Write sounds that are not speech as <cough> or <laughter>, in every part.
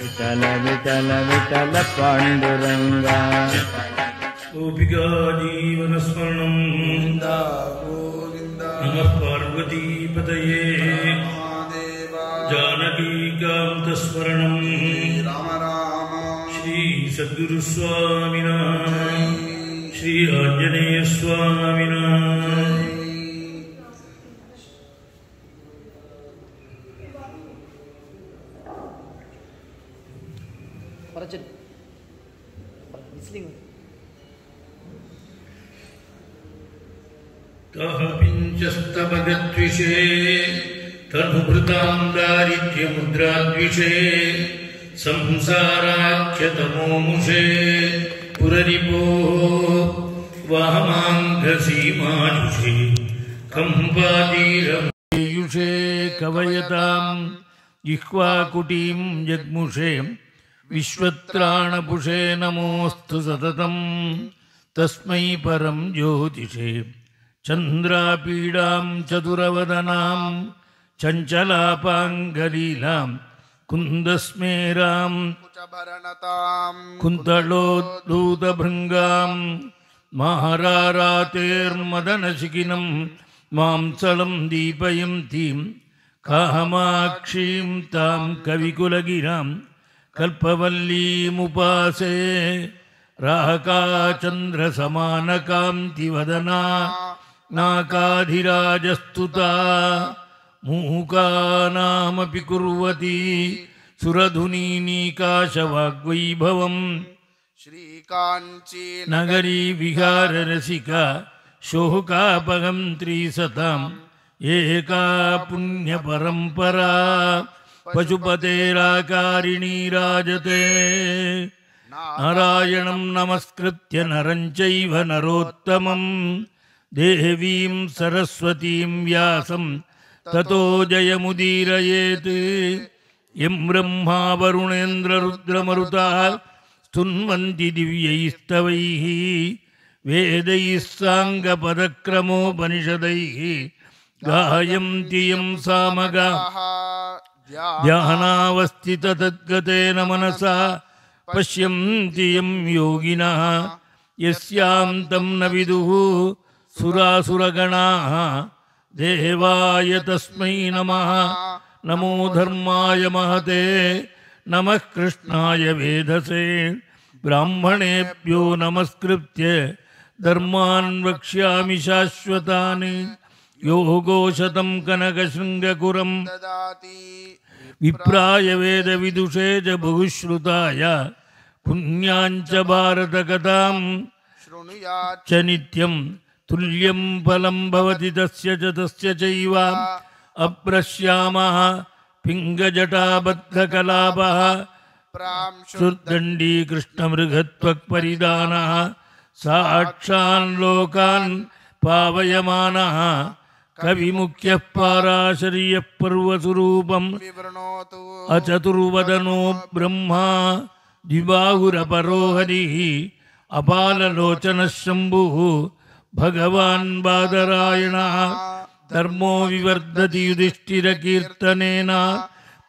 विठल विठल विठल पाण्डुरङ्गा गोपिका जीवनस्मरणम् गोविन्द नमः पार्वतीपतये। महादेवा जानकीकान्तस्मरणम् राम राम श्रीसद्गुरुस्वामिना। श्री आञ्जनेयस्वामिना। तः पिञ्चस्तमगद्विषे तनुभृताम् दारिद्र्यमुद्राद्विषे संसाराख्यतमोमुषे पुररिपोः वामाङ्गसीमानुषे कम्पातीरयुषे कवयताम् जिह्वाकुटीम् जग्मुषे विश्वत्राणपुषे नमोऽस्तु सततम् तस्मै परम् ज्योतिषे चन्द्रापीडां चतुरवदनां चञ्चलापां गलीलां कुन्दस्मेरां कुन्तलोद्धूतभृङ्गां महारारातेर्मदनशिखिनं मांसलं दीपयन्तीं कामाक्षीं तां कविकुलगिरां कल्पवल्लीमुपासे राहकाचन्द्रसमानकान्तिवदना नाकाधिराजस्तुता मूकानामपि कुर्वती सुरधुनीनीकाशवाग्वैभवम् श्रीकाञ्ची नगरी विहाररसिका शोकापगन्त्री सताम् एका पुण्यपरम्परा पशुपतेराकारिणी राजते। नारायणं नमस्कृत्य नरं चैव नरोत्तमं देवीं सरस्वतीं व्यासं, ततो जयमुदीरयेत्। यं ब्रह्मा वरुणेन्द्ररुद्रमरुताः स्तुन्वन्ति दिव्यैस्तवैः। वेदैः साङ्गपदक्रमोपनिषदैः गायन्ति यं सामगाः। ध्यानावस्थिततद्गतेन मनसा। पश्यन्ति यं योगिनः। यस्यां तं न विदुः। सुरासुरगणाः देवाय तस्मै नमः। नमो धर्माय महते। नमः कृष्णाय वेधसे। ब्राह्मणेभ्यो नमस्कृत्य। धर्मान् वक्ष्यामि शाश्वतान्। योगोशतं कनकशृङ्गकुरम् ददाति विप्राय वेदविदुषे च बहुश्रुताय। पुण्याञ्च भारतकथां च नित्यं तुल्यं फलं भवति तस्य च तस्य चैव अप्रश्यामः पिङ्गजटाबद्धकलापः शुर्दण्डी कृष्णमृगत्वक्परिदानः साक्षान् लोकान् पावयमानः कविमुख्यः पाराशर्यः पर्वस्वरूपम् अचतुर्वदनो ब्रह्मा द्विबाहुरपरो हरिः अपाललोचनः शम्भुः भगवान् बादरायणः धर्मो विवर्धति युधिष्ठिरकीर्तनेन,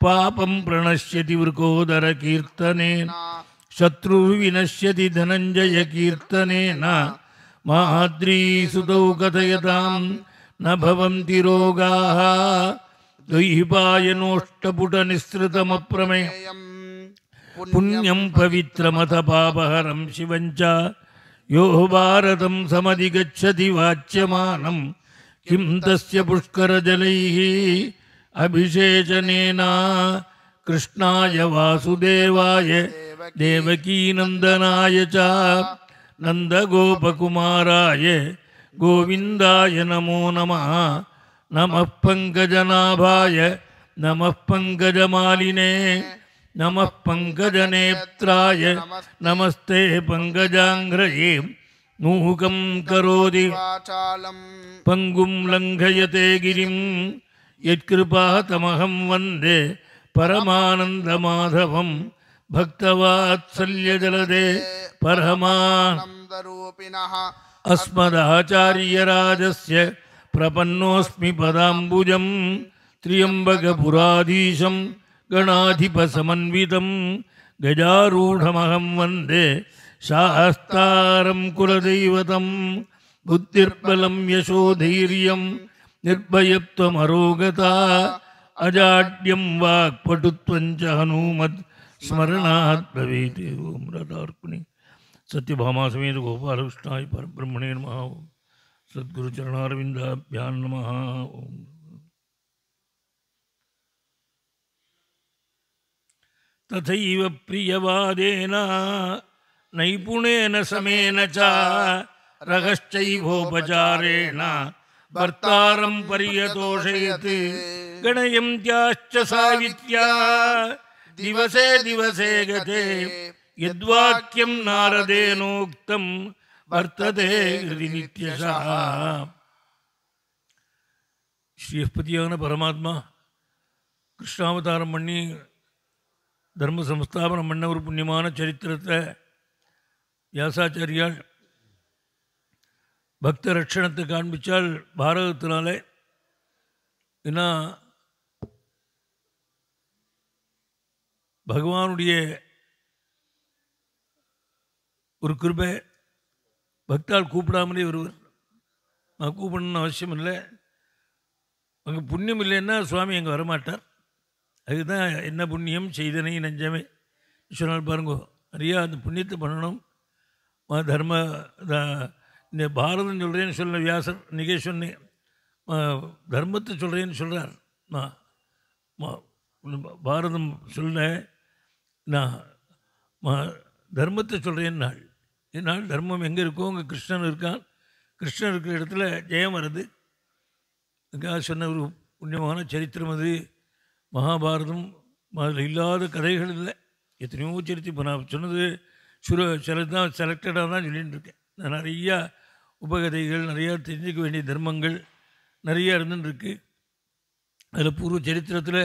पापं प्रणश्यति वृकोदरकीर्तनेन शत्रुर्विनश्यति धनञ्जयकीर्तनेन माद्रीसुतौ कथयतां न भवन्ति रोगाः द्वैपायनोष्टपुटनिःसृतमप्रमेयम् पुण्यं पवित्रमथ पापहरं शिवं च यो भारतं समधिगच्छति वाच्यमानं किं तस्य पुष्करजलैः अभिषेचनेन कृष्णाय वासुदेवाय देवकीनन्दनाय च नन्दगोपकुमाराय गोविन्दाय नमो नमः। नमः पङ्कजनाभाय नमः पङ्कजमालिने नमः पङ्कजनेत्राय नमस्ते पङ्कजाङ्घ्रये मूकं करोति। पङ्गुं लङ्घयते गिरिं। यत्कृपातमहं वंदे परमानन्दमाधवं। भक्तवात्सल्यजलदे परमा नन्दरूपिणः अस्मदाचार्यराजस्य प्रपन्नोऽस्मि पदाम्बुजं। त्र्यम्बकपुराधीशं गणाधिपसमन्वितं गजारूढमहं वंदे शास्तारं कुलदैवतं बुद्धिर्बलं यशोधैर्यं निर्भयत्वमरोगता अजाड्यं वाक्पटुत्वं च हनूमत् स्मरणात् भवेत् ॐ राधार्पणे। सत्यभामा समेत गोपालकृष्णाय परब्रह्मणे नमः। सद्गुरुचरणारविन्दाभ्यां नमः। ॐ ததைவ பிரியவாதேன நைபுணேன சமேன ரகச்சைவோபச்சாரேண பர்த்தாரம் பரியதோஷயத் கணயம் தியாச்ச சாவித்யா திவசே திவசே கதே யத்வாக்கியம் நாரதேனோக்தம் வர்த்ததே ஹிருதி நித்யசா ஸ்ரீஸ்பதியான பரமாத்மா கிருஷ்ணாவதாரம் பண்ணி தர்ம சம்ஸ்தாபனம் பண்ண ஒரு புண்ணியமான சரித்திரத்தை வியாசாச்சாரியால் பக்த ரட்சணத்தை காண்பித்தால் பாரதத்தினாலே ஏன்னா பகவானுடைய ஒரு கிருபை பக்தால் கூப்பிடாமலே வருவர். நான் கூப்பிடணும்னு அவசியம் இல்லை. அங்கே புண்ணியம் இல்லைன்னா சுவாமி அங்கே வரமாட்டார். அதுதான் என்ன புண்ணியம் செய்தனை நெஞ்சமே. சொன்னால் பாருங்க நிறையா அந்த புண்ணியத்தை பண்ணணும். தர்ம இந்த பாரதம் சொல்கிறேன்னு சொல்ல வியாசர் நிகே சொன்னேன். தர்மத்தை சொல்கிறேன்னு சொல்கிறார் நான் பாரதம் சொல்ல நான் தர்மத்தை சொல்கிறேன் நாள் நாள் தர்மம் எங்கே இருக்கோ அங்கே கிருஷ்ணன் இருக்கான். கிருஷ்ணன் இருக்கிற இடத்துல ஜெயம் வருது அதுக்காக சொன்ன ஒரு புண்ணியமான சரித்திரம் அது. மகாபாரதம் அதில் இல்லாத கதைகள் இல்லை. எத்தனையோ சரித்து இப்போ நான் சொன்னது சுரு சிலதான் செலக்டடாக தான் சொல்லிகிட்டு இருக்கேன். நான் நிறையா உபகதைகள் நிறையா தெரிஞ்சுக்க வேண்டிய தர்மங்கள் நிறையா இருந்துருக்கு அதில் பூர்வ சரித்திரத்தில்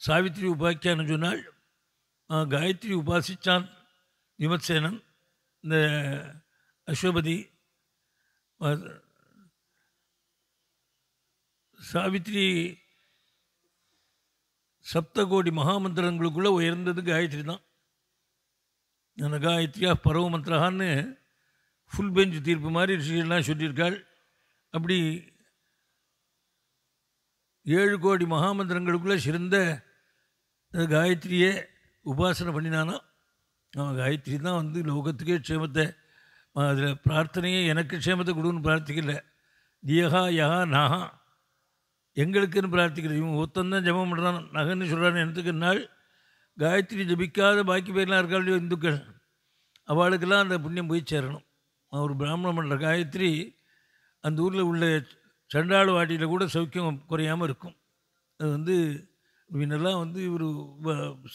சாவித்திரி உபாக்கியான்னு சொன்னால் காயத்ரி உபாசிச்சான் விமத்சேனன் இந்த அஸ்வபதி சாவித்ரி சப்தகோடி மகாமந்திரங்களுக்குள்ளே உயர்ந்தது காயத்ரி தான். அந்த காயத்ரியா பரவ மந்திரகான்னு ஃபுல் பெஞ்ச் தீர்ப்பு மாதிரி ரிஷிகள்லாம் சொல்லியிருக்காள். அப்படி ஏழு கோடி மகாமந்திரங்களுக்குள்ளே சிறந்த அந்த காயத்ரியே உபாசனை பண்ணினானா? அவன் காயத்ரி தான் வந்து லோகத்துக்கே க்ஷேமத்தை அதில் பிரார்த்தனையே எனக்கு க்ஷேமத்தை கொடுன்னு பிரார்த்திக்கல. தியகா யகா நகா. எங்களுக்குன்னு பிரார்த்திக்கிறது இவன் ஒருத்தந்தான் ஜெபம் பண்ணுறான் நகன்னு சொல்கிறான் எனக்கு நாள் காயத்ரி ஜபிக்காத பாக்கி பேர்லாம் இருக்காள் இந்துக்கள்? அவளுக்கெல்லாம் அந்த புண்ணியம் போய் சேரணும். அவன் ஒரு பிராமணம் பண்ணுற காயத்ரி அந்த ஊரில் உள்ள சண்டாள வாட்டியில் கூட சௌக்கியம் குறையாமல் இருக்கும். அது வந்து இவனெல்லாம் வந்து ஒரு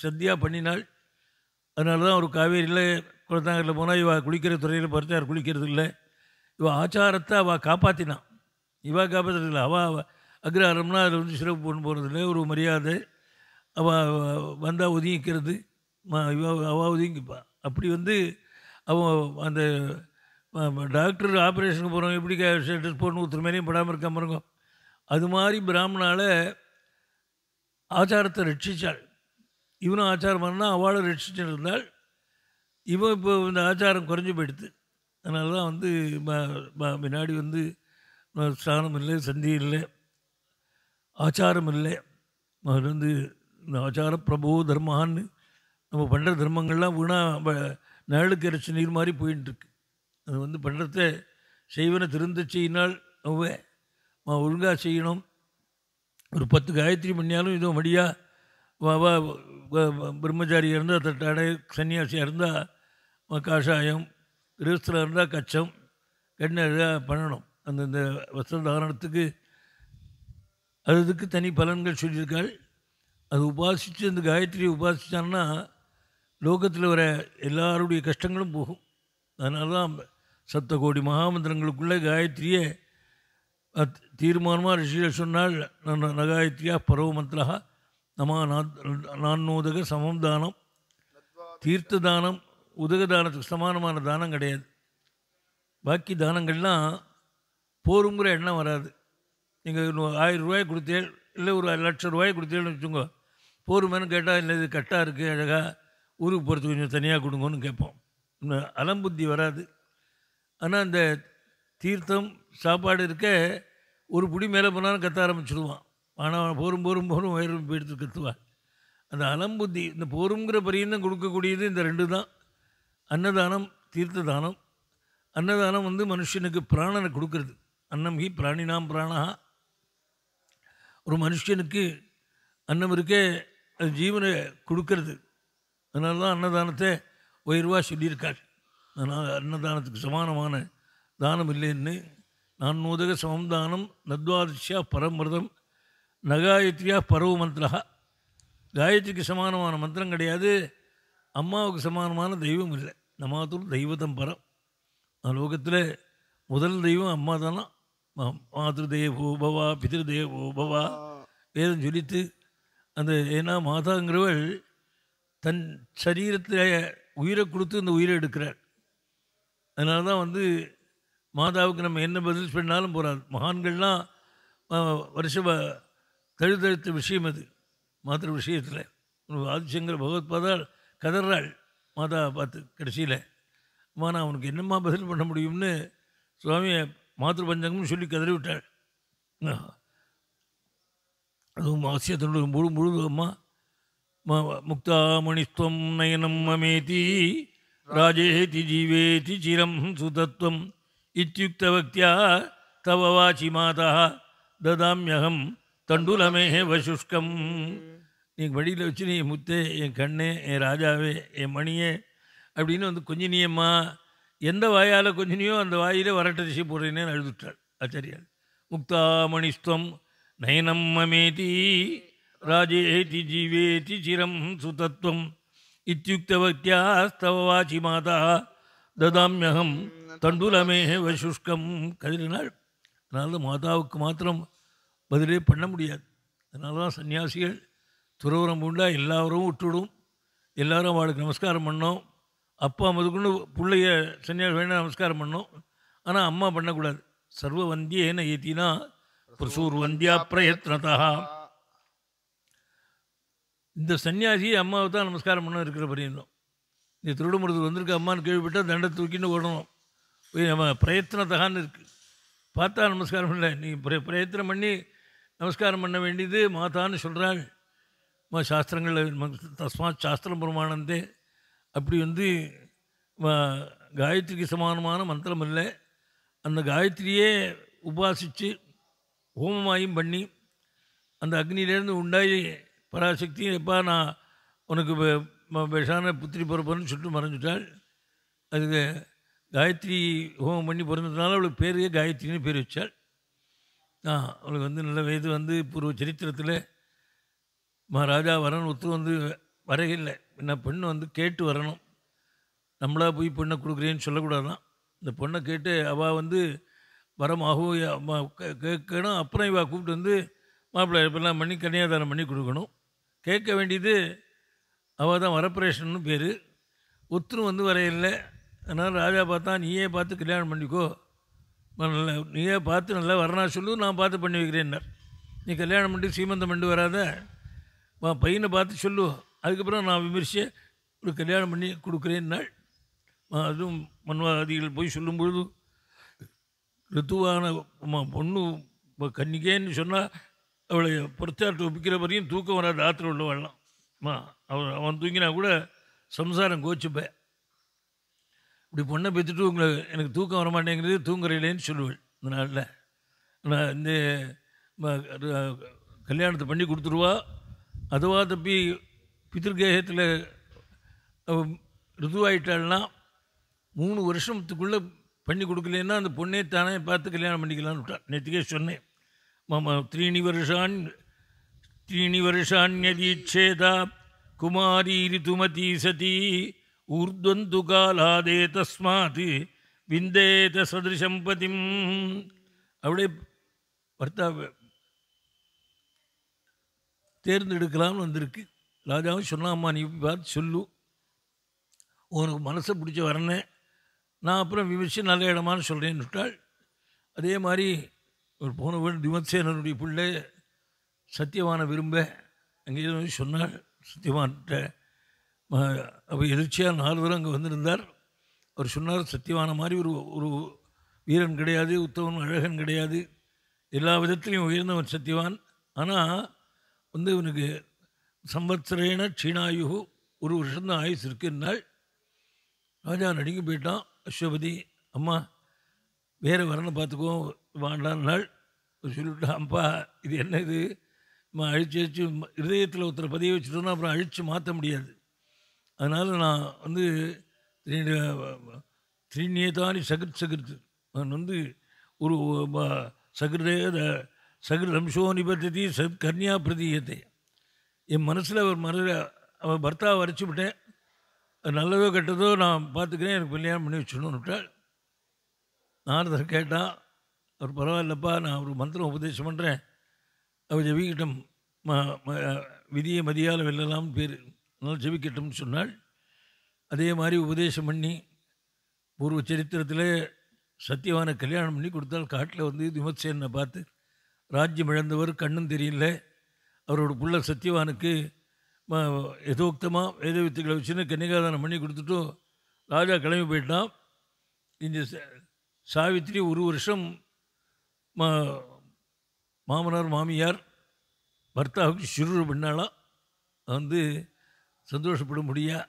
சத்தியாக பண்ணினாள். அதனால தான் ஒரு காவேரியில் குளத்தாங்கரில் போனால் இவள் குளிக்கிற துறையில் பறித்தார் குளிக்கிறது இல்லை இவள் ஆச்சாரத்தை அவள் காப்பாற்றினான் இவா காப்பாற்றுறது இல்லை அவள் அக்ரஹாரம்னா அதில் வந்து சிறப்பு போகணும் போகிறது இல்லை ஒரு மரியாதை. அவள் வந்தால் ஒதுங்கிக்கிறது அவள் ஒதுங்கிப்பா அப்படி வந்து அவன் அந்த டாக்டர் ஆப்ரேஷனுக்கு போகிறோம் எப்படி ட்ரெஸ் போடணும் ஒருத்தர் மேலேயும் படாமல் இருக்க பாருங்க அது மாதிரி பிராமணால் ஆச்சாரத்தை ரட்சித்தாள் இவனும் ஆச்சாரம் பண்ணால் அவளும் ரட்சிச்சு இருந்தால் இவன் இப்போ இந்த ஆச்சாரம் குறைஞ்சி போயிடுது. அதனால தான் வந்து பின்னாடி முன்னாடி வந்து ஸ்தானம் ஸ்நானம் இல்லை சந்தி இல்லை. ஆச்சாரம் இல்லை அது வந்து இந்த ஆச்சார பிரபோ தர்மான்னு நம்ம பண்ணுற தர்மங்கள்லாம் வீணாக நிழலுக்கு இறைச்சி நீர் மாதிரி போயின்ட்டுருக்கு அது வந்து பண்ணுறத செய்வனை திருந்த செய்யினால் அவ்வே ஒழுங்காக செய்யணும். ஒரு பத்து காயத்ரி பண்ணியாலும் இதோ மடியாக வா வா பிரம்மச்சாரியாக இருந்தால் தட்டாடை சன்னியாசியாக இருந்தால் காஷாயம் கிரகஸ்தில் இருந்தால் கச்சம் கண்ணாக பண்ணணும். அந்தந்த வஸ்திர தாரணத்துக்கு அது அதுக்கு தனி பலன்கள் சொல்லியிருக்காள். அது உபாசித்து அந்த காயத்ரியை உபாசித்தான்னா லோகத்தில் வர எல்லாருடைய கஷ்டங்களும் போகும். அதனால தான் சத்த கோடி மகாமந்திரங்களுக்குள்ளே காயத்ரியை அத்- தீர்மானமாக ரிஷிகள் சொன்னால் நகாயத்ரியா பரவமந்திரா நமா நான்னோதக சமம் தானம். தீர்த்த தானம் உதக தானத்துக்கு சமானமான தானம் கிடையாது. பாக்கி தானங்கள்லாம் போருங்கிற எண்ணம் வராது. நீங்கள் ஆயிரம் ரூபாய் கொடுத்தே இல்லை ஒரு லட்சம் ரூபாய் கொடுத்தேன்னு வச்சுக்கோங்க. போருமேனு கேட்டால் இல்லை இது கட்டாக இருக்குது அழகாக ஊருக்கு போகிறதுக்கு கொஞ்சம் தனியாக கொடுங்கன்னு கேட்போம். இந்த அலம்புத்தி வராது. ஆனால் அந்த தீர்த்தம் சாப்பாடு இருக்க ஒரு புடி மேலே போனாலும் கத்த ஆரம்பிச்சிடுவான் ஆனால் போரும் போரும் போரும் வயிறு எடுத்து கத்துவான். அந்த அலம்புத்தி இந்த போருங்கிற பரியந்தம் கொடுக்கக்கூடியது இந்த ரெண்டு தான். அன்னதானம் தீர்த்த தானம் அன்னதானம் வந்து மனுஷனுக்கு பிராணனை கொடுக்கறது. அன்னம் ஹி பிராணினாம் பிராணா ஒரு மனுஷனுக்கு அன்னம் இருக்கே அது ஜீவனை கொடுக்கறது. அதனால தான் அன்னதானத்தை உயர்வாக சொல்லியிருக்கார். அதனால் அன்னதானத்துக்கு சமானமான தானம் இல்லைன்னு நான் நூதக சமம் தானம் நத்வாதிஷ்யா பரமிரதம் நகாயத்ரியா பரவ மந்திரா காயத்ரிக்கு சமானமான மந்திரம் கிடையாது அம்மாவுக்கு சமானமான தெய்வம் இல்லை. நமாத்தூர் தெய்வத்தம் பரம். லோகத்தில் முதல் தெய்வம் அம்மா தானா? மாதృ பவா பிதிரு பவா வேதம் சொல்லித்து அந்த ஏன்னா மாதாங்கிறவள் தன் சரீரத்தில் உயிரை கொடுத்து இந்த உயிரை எடுக்கிறார் அதனால தான் வந்து மாதாவுக்கு நம்ம என்ன பதில் பண்ணாலும் போகாது மகான்கள்லாம் வருஷம் வருஷ தழுதழுத்த விஷயம் அது. மாத்திர விஷயத்தில். ஆதிசங்கர் பகவத்பாதால் கதறாள் மாதா பார்த்து கடைசியில். அம்மா நான் அவனுக்கு என்னம்மா பதில் பண்ண முடியும்னு சுவாமியை மாத்திரு பஞ்சங்கம்னு சொல்லி கதறி விட்டாள் அதுவும் அவசியத்தினுடைய முழு முழுவதுமா முக்தாமணிஸ்துவம் நயனம் மமேதி ராஜேதி ஜீவேதி சிரம் சுதத்வம் இத்தியுக்தவக்தியா தவ வாச்சி மாதா ததாமியகம் தண்டுலமே வசுஷ்கம். நீ வழியில் வச்சு நீ முத்தே என் கண்ணே என் ராஜாவே என் மணியே அப்படின்னு வந்து கொஞ்சினியம்மா எந்த வாயால் கொஞ்சினியோ அந்த வாயிலே வரட்ட திசை போடுறேன்னு எழுதுட்டாள் ஆச்சாரியார். முக்தாமணிஸ்துவம் நயனம் மமேதி ராஜேதி ஜீவேதி சிரம் சுதத்வம் இத்தியுக்தவக்தியாஸ்தவ வாச்சி மாதா ததாமியகம் தண்டுலமே வசுஷ்கம் கதிரினாள் அதனால மாதாவுக்கு மாத்திரம் பதிலே பண்ண முடியாது. அதனால தான் சன்னியாசிகள் துறவரம் பூண்டா எல்லாரும் விட்டுடும் எல்லாரும் அவளுக்கு நமஸ்காரம் பண்ணோம். அப்பா முதற்கொண்டு பிள்ளைய சன்னியாசி வேணும் நமஸ்காரம் பண்ணும். ஆனால் அம்மா பண்ணக்கூடாது. சர்வ வந்தியேன ஏத்தினா பிரசூர் வந்தியா பிரயத்னதா இந்த சன்னியாசி அம்மாவை தான் நமஸ்காரம் பண்ண இருக்கிற பரியந்தம். நீ திருடுமுறது வந்திருக்க அம்மான்னு கேள்விப்பட்டால் தண்டை தூக்கின்னு ஓடணும். நம்ம பிரயத்னத்தகான்னு இருக்குது பார்த்தா நமஸ்காரம் பண்ணல. நீ பிர பிரயத்தனம் பண்ணி நமஸ்காரம் பண்ண வேண்டியது மாதான்னு சொல்கிறாள் மா சாஸ்திரங்களில் தஸ்மாத் சாஸ்திரம் பிரமாணந்தே. அப்படி வந்து காயத்ரிக்கு சமானமான மந்திரம் இல்லை. அந்த காயத்ரியே உபாசித்து ஹோமமாயும் பண்ணி அந்த அக்னியிலேருந்து உண்டாகி பராசக்தி எப்பா நான் உனக்கு விஷான புத்திரி பிறப்பன்னு சொல்லிட்டு மறைஞ்சிட்டாள். அதுக்கு காயத்ரி ஹோமம் பண்ணி பிறந்ததுனால அவளுக்கு பேரே காயத்ரின்னு பேர் வச்சாள். ஆ அவளுக்கு வந்து நல்ல வயது வந்து பூர்வ சரித்திரத்தில் மகாராஜா வரன் ஒத்து வந்து வரையில்லை என்ன பெண்ணை வந்து கேட்டு வரணும். நம்மளா போய் பெண்ணை கொடுக்குறேன்னு சொல்லக்கூடாதான் இந்த பொண்ணை கேட்டு அவள் வந்து வரமாகவும் கேட்கணும். அப்புறம் இவள் கூப்பிட்டு வந்து மாப்பிள்ளை இப்பெல்லாம் பண்ணி கன்னியாதாரம் பண்ணி கொடுக்கணும். கேட்க வேண்டியது அவள் தான் வரப்பிரேஷன்னு பேர். ஒத்துரும் வந்து வரையில்லை அதனால் ராஜா பார்த்தா நீயே பார்த்து கல்யாணம் பண்ணிக்கோ. நல்ல நீயே பார்த்து நல்லா வரனா சொல்லு நான் பார்த்து பண்ணி வைக்கிறேன்னார். நீ கல்யாணம் பண்ணி சீமந்தம் பண்ணி வராத. வா பையனை பார்த்து சொல்லு. அதுக்கப்புறம் நான் விமர்சித்து ஒரு கல்யாணம் பண்ணி கொடுக்குறேன்னால் அதுவும் மன்வாதிகள் போய் சொல்லும்பொழுது ரித்துவான பொண்ணு இப்போ கன்னிகேன்னு சொன்னால் அவளை பொறுத்தாட்டு ஒப்பிக்கிற வரையும் தூக்கம் வராது ஆற்றுல உள்ள வரலாம் மா அவன் அவன் தூங்கினா கூட சம்சாரம் கோச்சுப்பேன் இப்படி பொண்ணை பெற்றுட்டு உங்களை எனக்கு தூக்கம் வர மாட்டேங்கிறது தூங்குறையிலேன்னு சொல்லுவேள் இந்த நாளில். நான் இந்த கல்யாணத்தை பண்ணி கொடுத்துருவா அதுவா தப்பி பித்திருக்கேகத்தில் ரிதுவாயிட்டாள்னா மூணு வருஷத்துக்குள்ளே பண்ணி கொடுக்கலன்னா அந்த பொண்ணே தானே பார்த்து கல்யாணம் பண்ணிக்கலான்னு விட்டான் நேற்றுக்கே சொன்னேன். மம த்ரீணி வருஷான் த்ரீணி வருஷான்யதீட்சேதா குமாரி ரிதுமதி சதி ஊர்துவந்து காலாதே தஸ்மாத் விந்தேத சதிருஷம் பதிம். அவளே வர்த்தா தேர்ந்தெடுக்கலாம்னு வந்திருக்கு. ராஜாவும் சொன்னாம்மா நீ பார்த்து சொல்லு. உனக்கு மனசை பிடிச்ச வரனே நான் அப்புறம் விமர்சி நல்ல இடமான்னு சொல்கிறேன்னு விட்டாள். அதே மாதிரி ஒரு போன வீடு திமத்சேனனுடைய பிள்ளை சத்தியவான விரும்ப அங்கே வந்து சொன்னாள் சத்தியவான்கிட்ட. அப்போ எதிர்ச்சியாக நாலு தூரம் அங்கே வந்திருந்தார். அவர் சொன்னார் சத்தியவான மாதிரி ஒரு ஒரு வீரன் கிடையாது உத்தவன் அழகன் கிடையாது. எல்லா விதத்திலையும் உயர்ந்தவன் சத்தியவான். ஆனால் வந்து இவனுக்கு சம்பத்சரேன சீனாயு ஒரு வருஷம்தான் ஆயுஸ் இருக்குன்னால் ராஜா நடுங்கி போயிட்டான். அஸ்வபதி அம்மா வேறு வரனை பார்த்துக்கோ சொல்லிவிட்டான் சொல்லிவிட்டான்ப்பா இது என்ன இது நம்ம அழிச்சு அழிச்சு இருதயத்தில் ஒருத்தரை பதிய வச்சுட்டோம்னா அப்புறம் அழித்து மாற்ற முடியாது. அதனால் நான் வந்து திரிநியதானி சகித் சகிர்த்து நான் வந்து ஒரு ப- சகிர் அம்சோ சகிருதம்சோ நிபத்தி சத் கன்யா பிரதீயத்தை என் மனசில் அவர் மனதில் அவன் பர்த்தாவை வரைச்சி விட்டேன். அது நல்லதோ கெட்டதோ நான் பார்த்துக்கிறேன். எனக்கு கல்யாணம் பண்ணி வச்சுடணும்னு விட்டாள். நாரதர் கேட்டான் அவர் பரவாயில்லப்பா நான் ஒரு மந்திரம் உபதேசம் பண்ணுறேன் அவர் ஜெபிக்கட்டும் ம விதியை மதியால் வெல்லலாம்னு பேர் அதனால் ஜெபிக்கட்டும்னு சொன்னாள். அதே மாதிரி உபதேசம் பண்ணி பூர்வ சரித்திரத்தில் சத்தியவான கல்யாணம் பண்ணி கொடுத்தால் காட்டில் வந்து விமர்சனை பார்த்து ராஜ்யம் இழந்தவர் கண்ணும் தெரியல. அவரோட பிள்ளை சத்தியவானுக்கு ம- யதோக்தமாக வேத வித்துக்களை வச்சுன்னு கன்னிகாதானம் பண்ணி கொடுத்துட்டும் ராஜா கிளம்பி போயிட்டான். இந்த சாவித்திரி ஒரு வருஷம் மா மாமனார் மாமியார் பர்த்தாவுக்கு சிறு பண்ணாலாம் வந்து சந்தோஷப்பட முடியா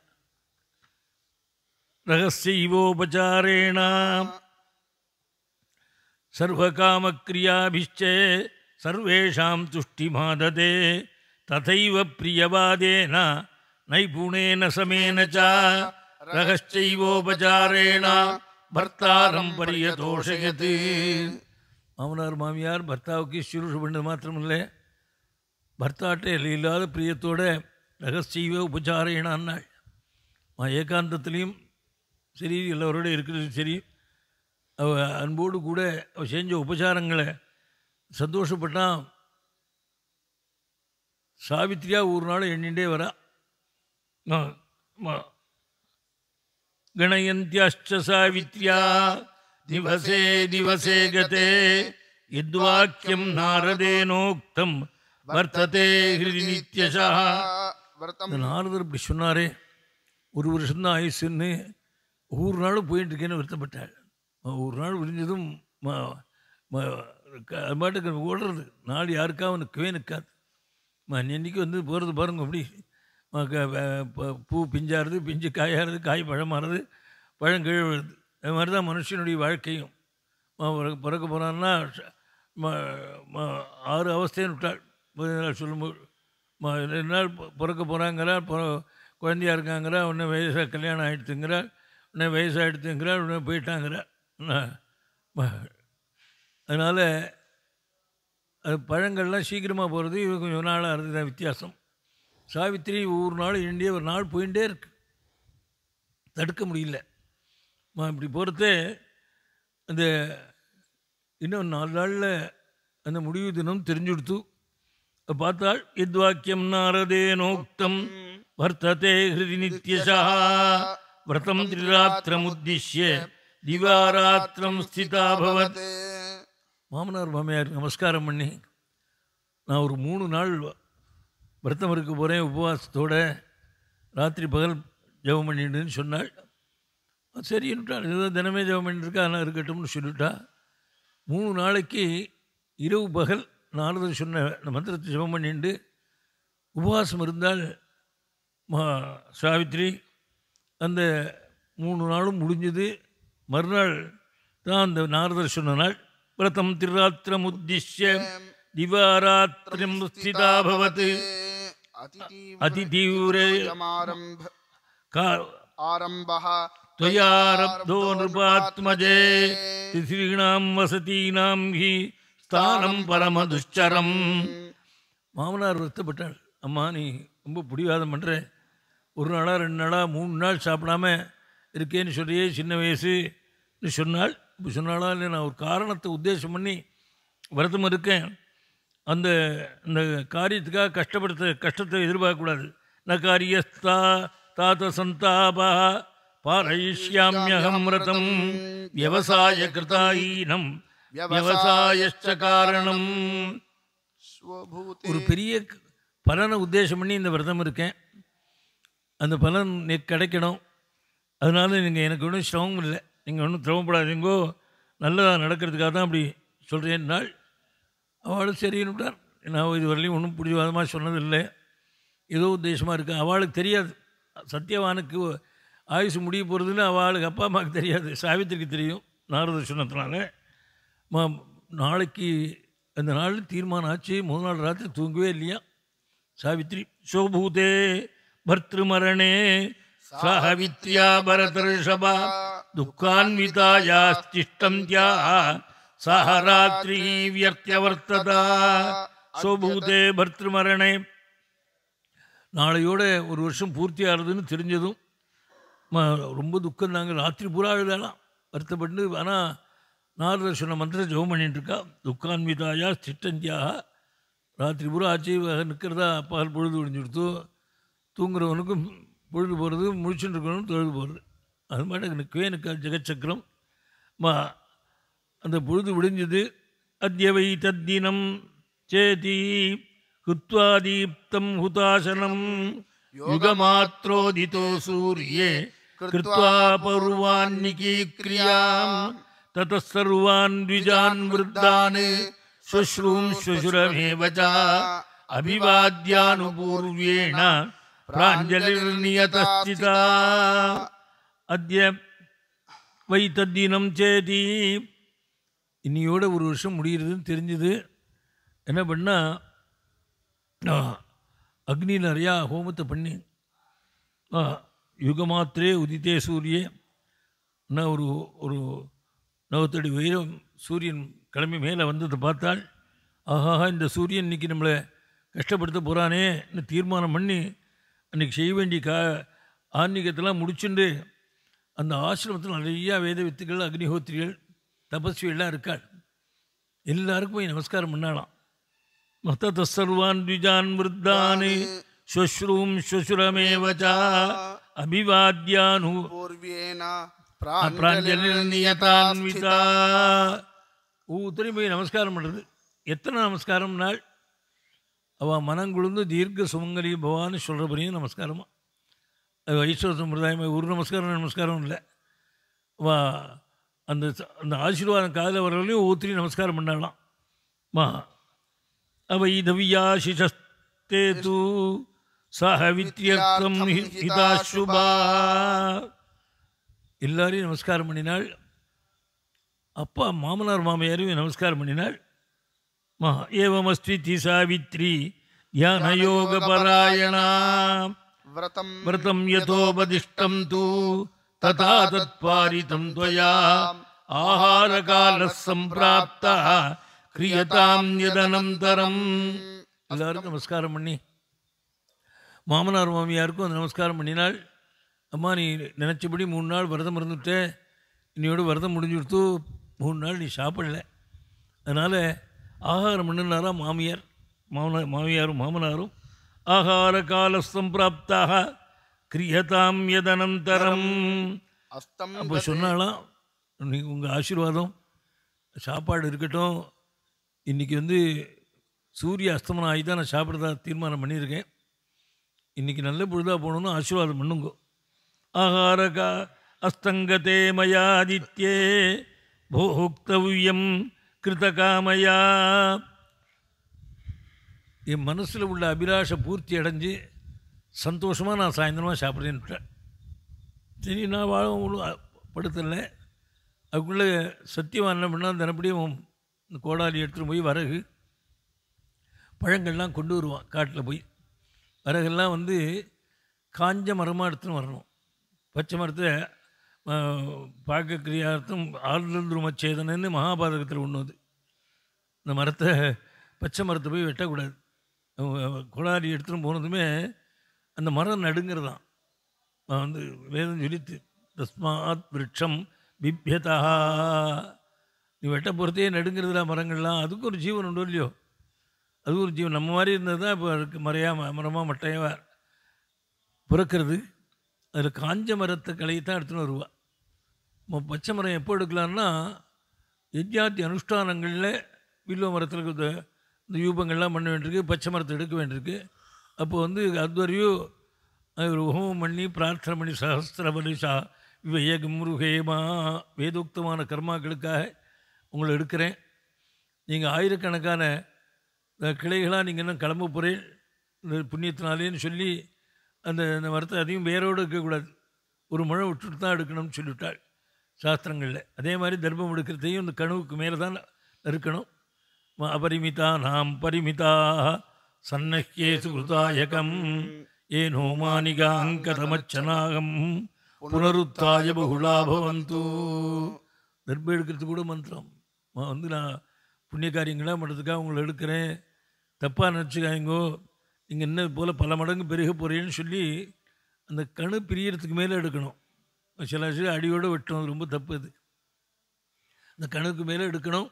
ரகசியோபச்சாரேண சர்வகாமக்ரியாபிஷே சர்வேஷாம் துஷ்டிமாததே ததைவ பிரியவாதேன நைபுணேன சமேனச்சா ச பர்த்தாரம் பரிய பரியதோஷயத்து மாமனார் மாமியார் பர்த்தாவுக்கு சுருஷு பண்ணது மாத்திரமில்லை. பர்த்தாட்டே இல்லாத பிரியத்தோட ரகசிய உபச்சாரேனான்னாள் அவன் ஏகாந்தத்துலேயும் சரி எல்லோரோட இருக்கிறது சரி அவ அன்போடு கூட அவ செஞ்ச உபச்சாரங்களை சந்தோஷப்பட்டான் சாவித்திரியாக ஒரு நாள் எண்ணிண்டே வர. கணயந்தியாச்ச சாவித்ரியா திவசே திவசே கதே இத்வாக்கியம் நாரதேனோக்தம் வர்த்ததே ஹிருதி நித்யசா. நாரதர் இப்படி சொன்னாரே ஒரு வருஷம்தான் ஆயுசுன்னு ஒவ்வொரு நாளும் போயிட்டு இருக்கேன்னு வருத்தப்பட்டாள் ஒரு நாள் முடிஞ்சதும் அது பாட்டுக்கு ஓடுறது. நாள் யாருக்காவது நிற்கவே நிற்காது. இன்னைக்கு வந்து போகிறது பாருங்க அப்படி. பூ பிஞ்சாருது பிஞ்சு காயாகிறது காய் பழமாறுது பழம் கீழே விழுது அது மாதிரி தான் மனுஷனுடைய வாழ்க்கையும். பிறக்க- போகிறான்னா ஆறு அவஸ்தைன்னு விட்டாள் நாள் சொல்லும்போது ரெண்டு நாள் பிறக்க போகிறாங்கிறா குழந்தையா இருக்காங்கிறா உடனே வயசாக கல்யாணம் ஆகிடுத்துங்கிறா உடனே வயசாகிடுத்துங்கிறா உடனே போயிட்டாங்கிறா அதனால் அது பழங்கள்லாம் சீக்கிரமாக போகிறது இது கொஞ்சம் நாளாக இருந்தது வித்தியாசம். சாவித்திரி ஒவ்வொரு நாளும் இண்டிய ஒரு நாள் போயிட்டே இருக்கு. தடுக்க முடியல. இப்படி போகிறதே அந்த இன்னும் நாலு நாளில் அந்த முடிவு தினம் தெரிஞ்சு கொடுத்து அப்ப பார்த்தால் நாரதே நாரதேனோக்தம் வர்த்ததே ஹிருதி நித்யசா விரதம் திரிராத்திரமுத்திஷ்ய திவாராத்திரம் ஸ்திதாபவத் மாமனார் மாமியார் நமஸ்காரம் பண்ணி நான் ஒரு மூணு நாள் விரதம் இருக்க போகிறேன் உபவாசத்தோடு ராத்திரி பகல் ஜெபம் பண்ணிடுன்னு சொன்னாள். சரின்ட்டா ஏதோ தினமே ஜெபம் பண்ணிட்டுருக்கா அதெல்லாம் இருக்கட்டும்னு சொல்லிட்டா. மூணு நாளைக்கு இரவு பகல் நாரதர் சொன்ன அந்த மந்திரத்தை ஜெபம் பண்ணிட்டு உபவாசம் இருந்தால் மா சாவித்ரி அந்த மூணு நாளும் முடிஞ்சது. மறுநாள் தான் அந்த நாரதர் சொன்ன நாள். விரதம் திராத்திரம் உத்திஷ்ய திவாராத்திரம் ஸ்திதாபவத் அதிதீவிரே அதிதீவிரமாரம்ப கா ஆரம்பः त्वयारब्धो नृपात्मजे तिसॄणां वसतीनां हि ஸ்தானம் பரமதுஷ்சரம் மாமனார் வருத்தப்பட்டாள் அம்மா நீ ரொம்ப பிடிவாதம் பண்ணுற ஒரு நாளா ரெண்டு நாளா மூணு நாள் சாப்பிடாம இருக்கேன்னு சொல்லியே சின்ன வயசுன்னு சொன்னாள் இப்போ சொன்னாலா இல்லை நான் ஒரு காரணத்தை உத்தேசம் பண்ணி விரதம் இருக்கேன். அந்த அந்த காரியத்துக்காக கஷ்டப்படுத்த கஷ்டத்தை எதிர்பார்க்கக்கூடாது. ந காரியஸ்தா தாத்த சந்தாபா பாரயிஷ்யாமியகம் விரதம் விவசாய கிருதாயீனம் விவசாயச்ச காரணம் ஒரு பெரிய பலனை உத்தேசம் பண்ணி இந்த விரதம் இருக்கேன். அந்த பலன் கிடைக்கணும். அதனால நீங்கள் எனக்கு ஒன்றும் சிரமம் இல்லை. நீங்கள் ஒன்றும் திரமப்படாதீங்கோ நல்லதாக நடக்கிறதுக்காக தான் அப்படி சொல்கிறேன்னாள் அவளும் சரின்னு விட்டார். நான் இது ஒன்றும் பிடிவாதமாக சொன்னதில்லை. ஏதோ உத்தேசமாக இருக்கு? அவளுக்கு தெரியாது. சத்யவானுக்கு ஆயுசு முடிய போகிறதுன்னு அவளுக்கு அப்பா அம்மாவுக்கு தெரியாது. சாவித்திரிக்கு தெரியும் நாரதர்ஷனத்தினால மா நாளைக்கு அந்த நாள் தீர்மானம் ஆச்சு. முதல் நாள் ராத்திரி தூங்கவே இல்லையா? சாவித்ரி சோபூதே பர்திருமரணே சாவித்ரியா பரதர்ஷபா துக்கான்விதாயாஸ்திஷ்டம் தியா சஹ ராத்திரி வியர்த்தியவர்த்ததா சோபூதே பர்திருமரணே நாளையோட ஒரு வருஷம் பூர்த்தி ஆகுதுன்னு தெரிஞ்சதும் ரொம்ப துக்கம் தாங்க. ராத்திரி பூரா எழுதலாம் வருத்தப்பட்டு ஆனால் நாரதர்ஷன மந்திர ஜெபம் பண்ணிட்டு இருக்கா துக்கான்விதாயா சிட்டந்தியாக ராத்திரி பூரா ஆச்சு நிற்கிறதா பகல் பொழுது விடிஞ்சுடுத்து தூங்குறவனுக்கும் பொழுது போகிறது முடிச்சுட்டு இருக்கணும் தொழுது போகிறது அது மாதிரி நிற்கவே நிற்க ஜெகச்சக்கரம். மா அந்த பொழுது விடிஞ்சது அத்யவை தத்தினம் சேதி ஹுத்வா தீப்தம் ஹுதாசனம் யுகமாத்ரோதிதோ சூரியே கிருத்வா பருவான்னிகி கிரியாம் தத சர்வான் த்விஜான் விருத்தான் சுஷ்ரூம் சுஷுரமேவ அபிவாத்யானுபூர்வேண प्राञ्जलिर्नियतस्थिता अद्य வை தத்தினம் சேதி இன்னையோட ஒரு வருஷம் முடிகிறதுன்னு தெரிஞ்சுது என்ன பண்ணால் அக்னி நிறையா ஹோமத்தை பண்ணி ஆ, யுகமாத்திரே உதித்தே சூரியே நான் ஒரு ஒரு நவத்தடி உயரம் சூரியன் கிளம்பி மேலே வந்ததை பார்த்தால் ஆஹாஹா இந்த சூரியன் இன்னைக்கு நம்மளை கஷ்டப்படுத்த போகிறானேன்னு தீர்மானம் பண்ணி அன்றைக்கி செய்ய வேண்டிய கா ஆன்மீகத்தெல்லாம் முடிச்சுண்டு அந்த ஆசிரமத்தில் நிறையா வேத வித்துக்கள் அக்னிஹோத்திரிகள் தபஸ்வியெல்லாம் இருக்காள். எல்லாருக்கும் போய் நமஸ்காரம் பண்ணாலாம் மத்த சர்வான் த்விஜான் விருத்தானு ஸ்வஸ்ரூம் ஸ்வசுரமேவ ச அபிவாத்யானு ஒவ்வொருத்தரையும் போய் நமஸ்காரம் பண்ணுறது எத்தனை நமஸ்காரம் நாள் அவள் மனங்குழுந்து தீர்க்க சுமங்கலி பவான்னு சொல்கிறபடியும் நமஸ்காரமா. அது ஐஸ்வர சம்பிரதாயம் ஒரு நமஸ்காரம் நமஸ்காரம் இல்லை. வா அந்த அந்த ஆசீர்வாதம் காதில் வரவர்களையும் ஒவ்வொருத்தரையும் நமஸ்காரம் பண்ணலாம். மா அவை தவியாசிஷஸ்தே தூ சஹவித்யர்த்தம் ஹிதாசுபா எல்லாரையும் நமஸ்காரம் பண்ணினாள். அப்பா மாமனார் மாமியாரையும் நமஸ்காரம் பண்ணினாள். மா ஏவமஸ்தி சாவித்ரி தியானயோகபராயணா விரதம் விரதம் யதோபதிஷ்டம் தூ ததா தத்பாரிதம் त्वया ஆஹாரகாலः சம்பிராப்தா கிரியதாம் யதனந்தரம் எல்லாருக்கும் நமஸ்காரம் பண்ணி மாமனார் மாமியாருக்கும் அந்த நமஸ்காரம் பண்ணினாள் அம்மா நீ நினச்சபடி மூணு நாள் விரதம் இருந்துட்ட இன்னையோட விரதம் முடிஞ்சுடுத்து மூணு நாள் நீ சாப்பிடல அதனால் ஆகாரம் பண்ணுனாரா மாமியார். மாமனார் மாமியாரும் மாமனாரும். ஆகார கால சம்பிராப்தாக கிரியதாம் யதனந்தரம். அஸ்தம் அப்போ சொன்னாலாம் நீ உங்கள் ஆசீர்வாதம். சாப்பாடு இருக்கட்டும். இன்றைக்கி வந்து சூரிய அஸ்தமனம் ஆகி தான் நான் சாப்பிட்றதா தீர்மானம் பண்ணியிருக்கேன். இன்றைக்கி நல்ல பொழுதாக போகணுன்னு ஆசீர்வாதம் பண்ணுங்க. ஆகாரகா அஸ்தங்கதே மயாதித்யே போக்தவ்யம் கிருதகாமயா. என் மனசில் உள்ள அபிலாஷை பூர்த்தி அடைஞ்சு சந்தோஷமாக நான் சாயந்தரமாக சாப்பிட்றேன்னுட்டேன் சரி நான் வாழ படுத்தலை அதுக்குள்ளே சத்தியவான் என்ன பண்ணால் தினப்படியும் இந்த கோடாலி எடுத்துகிட்டு போய் வரகு பழங்கள்லாம் கொண்டு வருவான் காட்டில் போய். வரகெல்லாம் வந்து காஞ்ச மரமாக எடுத்துன்னு வரணும். பச்சை மரத்தை பார்க்க கிரியார்த்தம் ஆளுந்துருமச்சேதனன்னு மகாபாரதத்தில் ஒன்று அது இந்த மரத்தை பச்சை மரத்தை போய் வெட்டக்கூடாது அவங்க கொடாரி எடுத்துன்னு போனதுமே அந்த மரம் நடுங்கிறதான் நான் வந்து வேதம் சொல்லித்து தஸ்மாத் விருட்சம் பிப்யதா நீ வெட்ட பொறுத்தையே நடுங்கிறதுல மரங்கள்லாம் அதுக்கு ஒரு ஜீவன் உண்டு இல்லையோ அது ஒரு ஜீவன் நம்ம மாதிரி இருந்தது தான் இப்போ அதுக்கு மறையாக மரமாக மட்டையாக பிறக்கிறது அதில் காஞ்ச மரத்தை கலையை தான் எடுத்துன்னு வருவாள் பச்சை மரம் எப்போ எடுக்கலான்னா யஜ்யாத்தி அனுஷ்டானங்களில் வில்வ மரத்தில் இந்த இந்த யூபங்கள்லாம் பண்ண வேண்டியிருக்கு பச்சை மரத்தை எடுக்க வேண்டியிருக்கு. அப்போ வந்து அதுவரையும் அவர் ஹோமம் பண்ணி பிரார்த்தனை பண்ணி சஹஸ்திர வருஷா விவேகம் முருகேமா வேதோக்தமான கர்மாக்களுக்காக உங்களை எடுக்கிறேன். நீங்கள் ஆயிரக்கணக்கான கிளைகளாக நீங்கள் இன்னும் கிளம்ப போகிறேன் இந்த புண்ணியத்தினாலேன்னு சொல்லி அந்த அந்த மரத்தை அதையும் வேரோடு இருக்கக்கூடாது ஒரு முழை விட்டுட்டு தான் எடுக்கணும்னு சொல்லிவிட்டாள். சாஸ்திரங்களில். அதே மாதிரி தர்மம் எடுக்கிறதையும் இந்த கணுவுக்கு மேலே தான் இருக்கணும். அபரிமிதா நாம் பரிமிதா சன்னஹ்யே சுகிருதாயகம் ஏ நோமானிகா அங்கதமச்சனாகம் புனருத்தாய பகுலா பவந்து தர்மம் எடுக்கிறது கூட மந்திரம். வந்து நான் புண்ணிய காரியங்களாக பண்ணுறதுக்காக உங்களை எடுக்கிறேன். தப்பாக நினச்சிக்காய்ங்கோ நீங்கள் என்ன போல் பல மடங்கு பெருக போகிறேன்னு சொல்லி அந்த கணு பிரியறதுக்கு மேலே எடுக்கணும். சில சில அடியோடு வெட்டணும் அது ரொம்ப தப்பு அது. அந்த கணக்கு மேலே எடுக்கணும்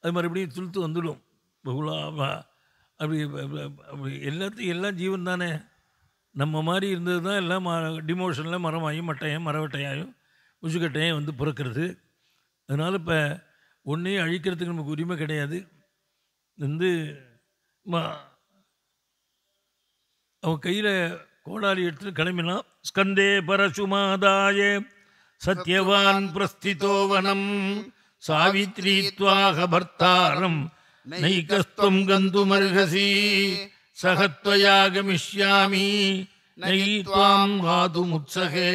அது மறுபடியும் துளுத்து வந்துடும். பகுலாவா அப்படி அப்படி- எல்லாத்தையும் எல்லாம் ஜீவன் தானே. நம்ம மாதிரி இருந்தது தான் எல்லாம் டிமோஷனில் மரமாயும் மட்டையும் மரவட்டையாயும் முசுக்கட்டையும் வந்து பிறக்கிறது. அதனால் இப்போ ஒன்றையும் அழிக்கிறதுக்கு நமக்கு உரிமை கிடையாது. வந்து அவன் கையில் கோடாலி எடுத்துட்டு கிளம்பினான் ஸ்கந்தே பரசுமாதாய சத்யவான் பிரஸ்திதோ வனம் சாவித்ரி துவாக பர்த்தாரம் நைகஸ்துவம் கந்துமர்ஹசி சகத்வயா கமிஷ்யாமி நை துவாம் வாதுமுத்சகே.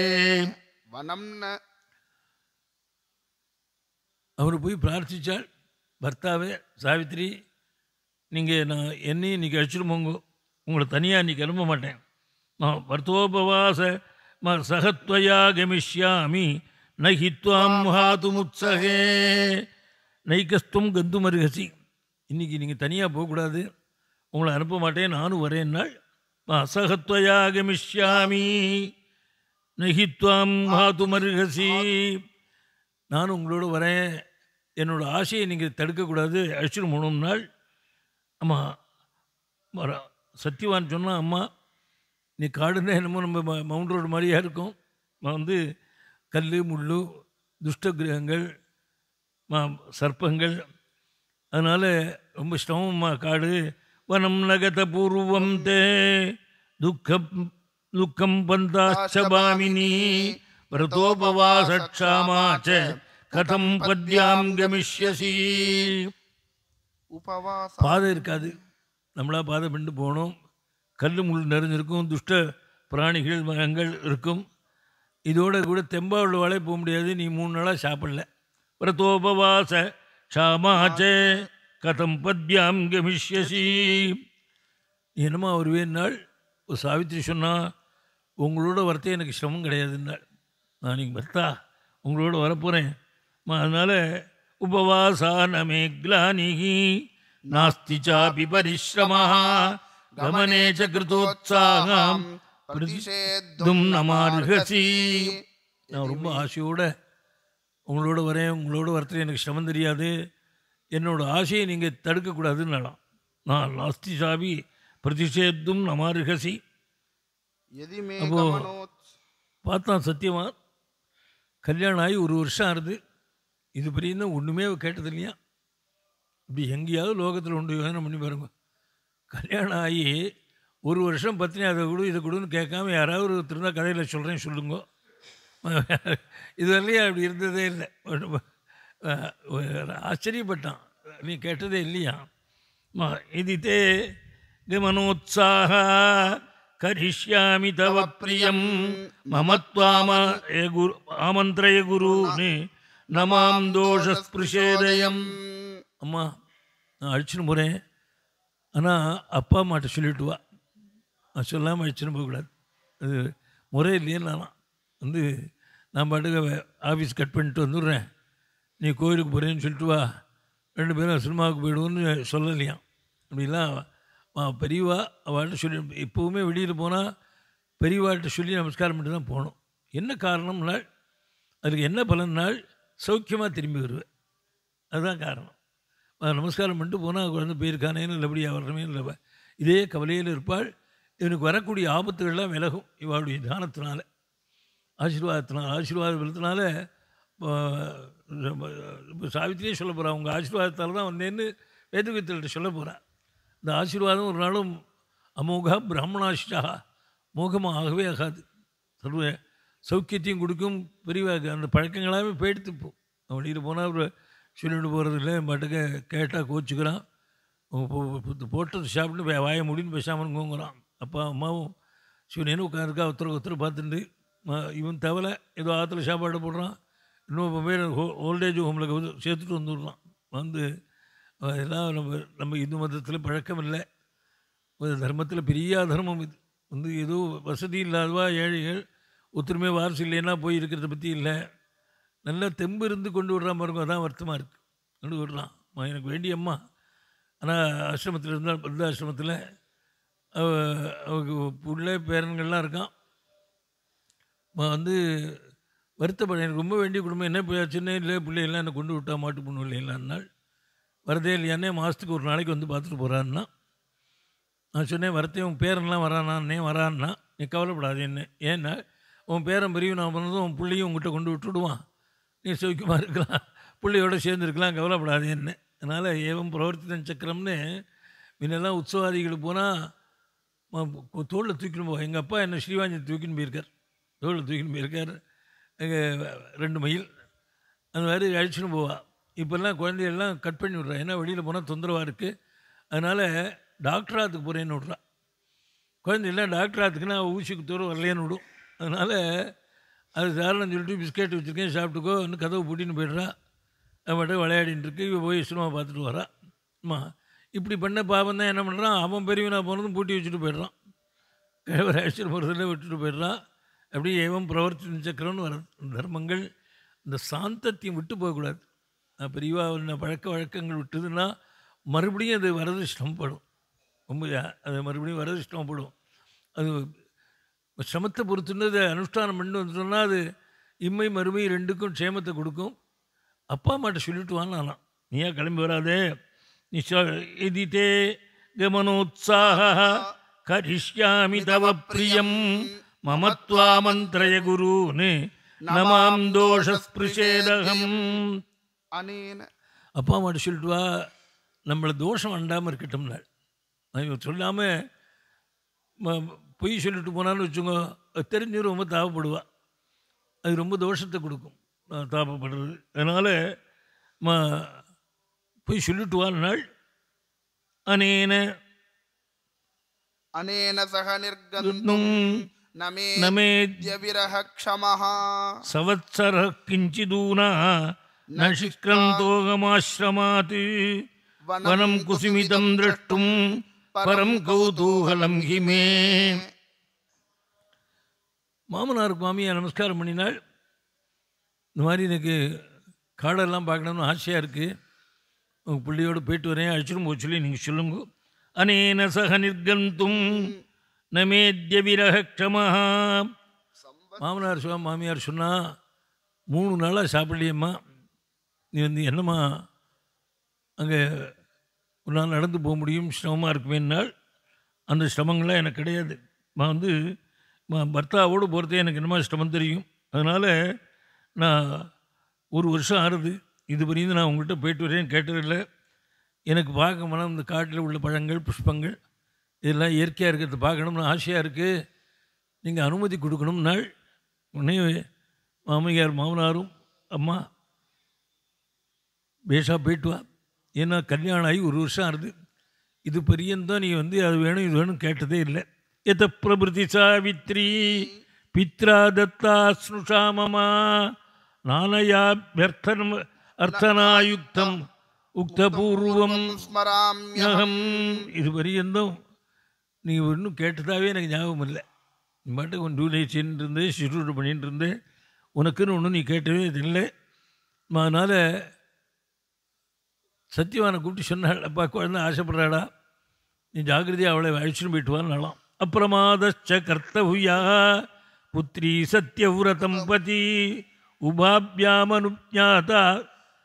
வனம் ந அவர் போய் பிரார்த்திச்சாள் பர்த்தாவே சாவித்ரி நீங்கள் நான் என்னையும் இன்றைக்கி அழிச்சிட்டு போங்க உங்களை தனியாக இன்றைக்கி அனுப்ப மாட்டேன். வர்த்தோபவாச ம சகத்வயா கமிஷ்யாமி நஹி துவாம் ஹாதுமுத்சகே நைகஸ்துவம் கந்துமருகசி இன்றைக்கி நீங்கள் தனியாக போகக்கூடாது. உங்களை அனுப்ப மாட்டேன் நானும் வரேன்னாள் அசகத்வயா கமிஷ்யாமி நஹி துவாம் ஹாதுமருகசி நானும் உங்களோட வரேன். என்னோட ஆசையை நீங்கள் தடுக்கக்கூடாது. அழிச்சிட்டு மூணு நாள். அம்மா வர சத்யவான் சொன்னால் அம்மா நீ காடுன்னா என்னமோ நம்ம மவுண்ட் ரோடு மாதிரியா இருக்கும். வந்து கல் முள் துஷ்ட கிரகங்கள் சர்ப்பங்கள். அதனால் ரொம்ப சிரமம்மா காடு. வனம் நகத பூர்வம் தே துக்கம் துக்கம் பந்தாச்சபாமினி விரதோபவாசக்ஷாமாச்ச கதம் பத்யாம் கமிஷ்யசி. பாதை இருக்காது. நம்மளா பாதை பண்ணி போகணும். கல் முள் நிறைஞ்சிருக்கும் துஷ்ட பிராணிகள் மரங்கள் இருக்கும். இதோட கூட தெம்பா உள்ளவாளே போக முடியாது நீ மூணு நாளாக சாப்பிடல. பிரதோபவாச ஷாமாச்சே கதம் பத்யாம் கமிஷ்யசி. நீ என்னமா வருவேன்னாள் ஒரு சாவித்திரி சொன்னா உங்களோட வரத்தே எனக்கு சிரமம் கிடையாதுன்னாள் நான் நீங்கள் பர்த்தா உங்களோட வரப்போகிறேன் அதனால் உபவாசானமே கிளானிகி நாஸ்தி சாபி பரிஸ்ரமா கமனே ச கிருதோத்சாகம் தும் நமார்ஹசி நான் ரொம்ப ஆசையோட உங்களோட வரேன் உங்களோட வரத்துல எனக்கு சிரமம் தெரியாது. என்னோட ஆசையை நீங்கள் தடுக்கக்கூடாதுன்னாலாம் நான் நாஸ்தி சாபி பிரதிஷேத்தும் நமார்ஹசி எதி மே அப்போ- பார்த்தான் சத்தியமா கல்யாணம் ஆகி ஒரு வருஷம் ஆகுது இது பெரிய ஒன்றுமே கேட்டது இல்லையா இப்படி எங்கேயாவது லோகத்தில் உண்டு யோசனை பண்ணி பாருங்க. கல்யாணம் ஆகி ஒரு வருஷம் பத்தினி அதை கொடு இதை கொடுன்னு கேட்காம யாராவது ஒரு திருந்தா கதையில் சொல்கிறேன் சொல்லுங்க. இது வரலையும் அப்படி இருந்ததே இல்லை. ஆச்சரியப்பட்டான். நீ கேட்டதே இல்லையா? ம- இது தே கமனோத்சாக கரிஷ்யாமி தவ பிரியம் மம த்வாம ஏ குரு ஆமந்திரய குருன்னு நமாம் தோஷஸ்பிருஷேதயம். அம்மா நான் அழிச்சுன்னு போகிறேன் ஆனால் அப்பா அம்மாட்ட சொல்லிட்டு வா நான் சொல்லாமல் அழிச்சுன்னு போகக்கூடாது. அது முறை இல்லையே நானும் வந்து நான் பாட்டுக்கு ஆஃபீஸ் கட் பண்ணிட்டு வந்துடுறேன். நீ கோயிலுக்கு போகிறேன்னு சொல்லிட்டு வா. ரெண்டு பேரும் சினிமாவுக்கு போயிடுவோன்னு சொல்லலையாம் அப்படிலாம் பெரியவா அவள்கிட்ட சொல்லி எப்போவுமே வெளியில் போனால் பெரியவாள்கிட்ட சொல்லி நமஸ்காரம் பண்ணிட்டு தான் போகணும். என்ன காரணம்னால் அதுக்கு என்ன பலன்னால் சௌக்கியமாக திரும்பி வருவேன். அதுதான் காரணம். நமஸ்காரம் பண்ணிட்டு போனால் குழந்தை போயிருக்கானேன்னு நல்லபடியாக வரணுமே இல்லை இதே கவலையில் இருப்பாள். இவனுக்கு வரக்கூடிய ஆபத்துகள்லாம் விலகும் இவளுடைய தானத்தினால் ஆசீர்வாதத்தினால் ஆசீர்வாத பலத்தினால சாவித்திரியே சொல்ல போகிறான் உங்கள் ஆசீர்வாதத்தால் தான் வந்தேன்னு வேதவித்தல்கிட்ட சொல்ல போகிறான் இந்த ஆசீர்வாதம் ஒரு நாளும் அமோகா பிராமணாஷ்டா மோகமாக ஆகவே ஆகாது. சர்வ சௌக்கியத்தையும் கொடுக்கும் பெரிய அந்த பழக்கங்களாகவே போயிடுத்து இப்போ வெளியில் போனால் அவர் சொல்லிட்டு போகிறதில்ல மட்டுக்க கேட்டால் கோச்சுக்கிறான். அவன் போட்டது சாப்பிட்டு வே- வாயை முடின்னு பேசாமல் கோங்குறான். அப்பா அம்மாவும் சிவனேன்னு உட்காந்துருக்கா ஒருத்தர் ஒருத்தர் பார்த்துட்டு இவன் தவலை ஏதோ ஆற்றுல சாப்பாடு போடுறான். இன்னும் பேர் ஓல்டேஜ் ஹோமில் வந்து சேர்த்துட்டு வந்துடுறான். வந்து எல்லாம் நம்ம நம்ம இந்து மதத்தில் பழக்கம் இல்லை. ஒரு தர்மத்தில் பெரிய தர்மம் இது. வந்து எதுவும் வசதி இல்லாதவா ஏழைகள் ஒத்துருமே வாரிசு இல்லைன்னா போய் இருக்கிறத பற்றி இல்லை. நல்லா தெம்பு இருந்து கொண்டு விடுறா பாருங்க அதான் வருத்தமாக இருக்குது கொண்டு விடுறான் எனக்கு வேண்டிய அம்மா. ஆனால் ஆசிரமத்தில் இருந்தால் பந்த ஆசிரமத்தில் அவ அவங்க பிள்ளை பேரன்கள்லாம் இருக்கான். வந்து வருத்தப்பட எனக்கு ரொம்ப வேண்டிய குடும்பம். என்ன இப்போ சின்ன இல்லை பிள்ளைகள்லாம் என்னை கொண்டு விட்டா மாட்டு பொண்ணு இல்லைன்னாள் வரதே இல்லையானே மாதத்துக்கு ஒரு நாளைக்கு வந்து பார்த்துட்டு போகிறான்னா நான் சொன்னேன் வரத்தே உன் பேரன்லாம் வரானான்னே வரான்னா. நீ கவலைப்படாது என்ன ஏன்னா உன் பேரன் பிரிவு நான் பண்ணதும் உன் பிள்ளையும் உங்ககிட்ட கொண்டு விட்டுடுவான். நீ சௌக்கியமாக இருக்கலாம். பிள்ளையோட சேர்ந்துருக்கலாம் கவலைப்படாது என்ன அதனால் ஏவம் பிரவர்த்தன சக்கரம்னு முன்னெல்லாம் உற்சவாதிகளுக்கு போனால் தோளில் தூக்கின்னு போவோம் எங்கள் அப்பா என்ன ஸ்ரீவாஞ்சி தூக்கின்னு போயிருக்கார். தோளில் தூக்கின்னு போயிருக்கார். எங்கள் ரெண்டு மைல் அந்த மாதிரி அழிச்சுன்னு போவாள் இப்போல்லாம் குழந்தையெல்லாம் கட் பண்ணி விட்றா. ஏன்னா வெளியில் போனால் தொந்தரவாக இருக்குது அதனால் டாக்டராத்துக்கு போகிறேன்னு விட்றா. குழந்தையெல்லாம் டாக்டராத்துக்குன்னா ஊசிக்கு தூரம் வரலேன்னு விடும். அதனால் அது சாரணம் சொல்லிட்டு பிஸ்கெட் வச்சுருக்கேன் சாப்பிட்டுக்கோன்னு கதவு பூட்டின்னு போய்ட்றான் அவன்கிட்ட விளையாடின்னு இருக்கு இவன் போய் சினிமா பார்த்துட்டு வரான் அம்மா இப்படி பண்ண பாவம் தான் என்ன பண்ணுறான் அவன் பெரியவனாக போனதும் பூட்டி வச்சுட்டு போயிடுறான். கிழவர் அழைச்சிட்டு போகிறதில்ல விட்டுட்டு போயிடுறான். அப்படியே ஏவம் பிரவர்த்தி சக்கரம்னு வர தர்மங்கள் இந்த சாந்தத்தையும் விட்டு போகக்கூடாது. நான் பெரியவா பழக்க வழக்கங்கள் விட்டதுன்னா மறுபடியும் அது வரதிஷ்டம் படும் ரொம்ப அது மறுபடியும் வரதிஷ்டம் படும் அது சிரமத்தை பொறுத்துன்னு அதை அனுஷ்டானம் பண்ணி வந்துட்டோம்னா அது இம்மை மறுமை ரெண்டுக்கும் க்ஷேமத்தை கொடுக்கும். அப்பா அம்மாட்ட சொல்லிட்டு வான்னு நானாம் நீயா கிளம்பி வராதே நீ எதித்தே கமனோத்சாக கரிஷ்யாமி தவ பிரியம் மமத்வாமந்திரய குருன்னு நமாம் தோஷஸ்பிருஷேதகம் அனேன. அப்பா அம்மாட்ட சொல்லிட்டு வா நம்மளை தோஷம் அண்டாமல் இருக்கட்டும்னாள் சொல்லாமல் பொய் சொல்லிட்டு போனான்னு வச்சுக்கோ அது தெரிஞ்சு ரொம்ப தாபப்படுவா. அது ரொம்ப தோஷத்தை கொடுக்கும். தாபப்படுறது. அதனால் ம பொய் சொல்லிட்டு வான்னாள் அனேன. அனேன சக நிர்கந்தும். சவத்சர கிஞ்சிதூனா ந சிக்ரந்தோகமாசிரமாத் வனம் குசுமிதம் திரஷ்டும். பரம் கௌதூகலம் ஹிமே. மாமனாருக்கு மாமியா நமஸ்காரம் பண்ணினாள் இந்த மாதிரி எனக்கு காடெல்லாம் பார்க்கணும்னு ஆசையாக இருக்குது உங்கள் பிள்ளையோடு போயிட்டு வரேன் அழைச்சிடும் போக சொல்லி நீங்கள் சொல்லுங்க. அனேன சக நிர்கந்தும் நமேத்ய விரக க்ஷமா. மாமனார் சொன்னா மாமியார் சொன்னா மூணு நாளாக சாப்பிடலையம்மா. நீ வந்து என்னம்மா அங்கே உன்னால் நடந்து போக முடியும் சிரமமாக இருக்குமேனால் அந்த சிரமங்கள்லாம் எனக்கு கிடையாது. நான் வந்து பர்த்தாவோடு போகிறதே எனக்கு என்னமா சிரமம் தெரியும். அதனால் நான் ஒரு வருஷம் ஆறுது. இது வரையும் நான் உங்கள்கிட்ட போயிட்டு வரேன் கேட்டதில்லை எனக்கு பார்க்க மனம் இந்த காட்டில் உள்ள பழங்கள் புஷ்பங்கள் இதெல்லாம் இயற்கையாக இருக்கிறத பார்க்கணும்னு ஆசையாக இருக்குது நீங்கள் அனுமதி கொடுக்கணும் நாள் உடனே மாமியார் மாமனாரும் அம்மா பேஷாக போயிட்டு வா. ஏன்னா கல்யாணம் ஆகி ஒரு வருஷம் ஆகுது. இது பெரியந்தான் நீ வந்து அது வேணும் இது வேணும் கேட்டதே இல்லை. எத பிரபிருதி சாவித்ரி? பித்ரா தத்தா ஸ்னுஷாமமா மமா? நானயாபியர்த்தனம் அர்த்தனாயுக்தம் உக்தபூர்வம் ஸ்மராமியகம் இது பரியந்தம் நீ ஒன்றும் கேட்டதாகவே எனக்கு ஞாபகம் இல்லை. நீ பாட்டுக்கு உன் டூலே சென்று இருந்தேன் ஷெட்யூல் பண்ணிட்டு இருந்தேன். உனக்குன்னு ஒன்றும் நீ கேட்டவே இல்லை. அதனால் சத்தியவானை கூப்பிட்டு சொன்னாள் அப்பா குழந்தை ஆசைப்படுறாடா. நீ ஜாகிரதையாக அவளை அழிச்சுன்னு போயிட்டு வான்னாலாம் அப்பிரமாதச்ச கர்த்தவுயா புத்திரி சத்யவிரதம் பதி உபாபியாமனுஜாதா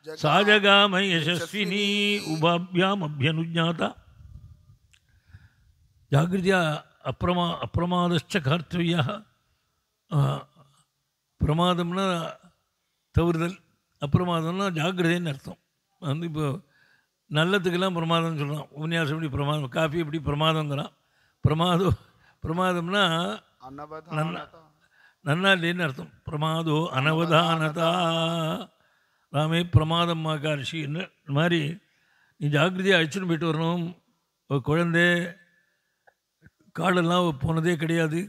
சாஜகாம யசஸ்வினி உபாபியாம் அபியனுஜாதா ஜாகிரதையா அப்பிரமா அப்பிரமாதச்ச கர்த்தவியா பிரமாதம்னா தவறுதல் அப்பிரமாதம்னா ஜாகிரதைன்னு அர்த்தம். வந்து இப்போ நல்லதுக்கெல்லாம் பிரமாதம்னு சொல்கிறான் உபன்யாசம் எப்படி பிரமாதம்? காஃபி எப்படி பிரமாதங்கிறான் பிரமாதம் பிரமாதம்னா நன்னா இல்லைன்னு அர்த்தம். பிரமாதோ அனவதானதா. ராமே பிரமாதம் மாகாரிஷின்னு இந்த மாதிரி நீ ஜாக்கிரதையாக அழைச்சிட்டு போயிட்டு வரணும். ஒரு குழந்தை காடெல்லாம் போனதே கிடையாது.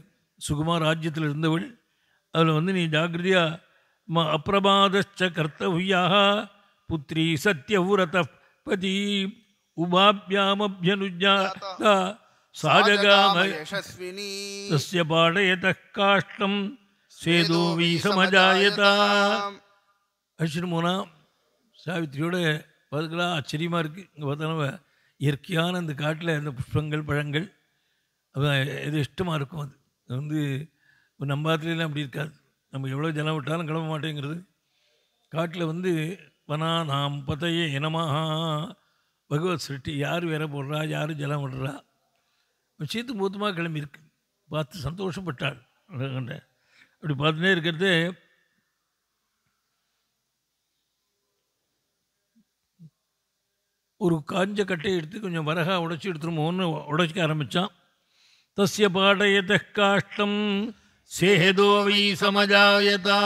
சுகுமார் ராஜ்யத்தில் இருந்தவள். அதில் வந்து நீ ஜாக்கிரதையாக ம அப்பிரமாதச்ச கர்த்தவ்யாக புத்ரி சத்யவுரத பதி உபாபியாமபியனுஜாதா சாஜகாம யசஸ்வினி तस्य पाठयतः काष्ठं சேதோ வீசமஜாயதா அழிச்சிட்டு போனால் சாவித்திரியோட பார்த்துக்கலாம் ஆச்சரியமாக இருக்குது இங்கே பார்த்தாலும் இயற்கையான இந்த காட்டில் இந்த புஷ்பங்கள் பழங்கள் அது எது இஷ்டமாக இருக்கும் அது அது வந்து இப்ப நம்ம ஆத்துலலாம் அப்படி இருக்காது நம்ம எவ்வளோ ஜலம் விட்டாலும் கிளம்ப மாட்டேங்கிறது காட்டில் வந்து வனாநாம் பதையே இனமாக பகவத் சிருஷ்டி யார் வேற போடுறா யார் ஜலம் விடுறா? சீத்து மூத்தமாக கிளம்பியிருக்கு. பார்த்து சந்தோஷப்பட்டாள். கண்ட அப்படி பார்த்துட்டே இருக்கிறது ஒரு காஞ்ச கட்டையை எடுத்து கொஞ்சம் வரகா உடைச்சி எடுத்துருமோன்னு உடைச்சிக்க ஆரம்பித்தான் தஸ்ய பாடயத காஷ்டம் சேதோவை சமஜாயதா.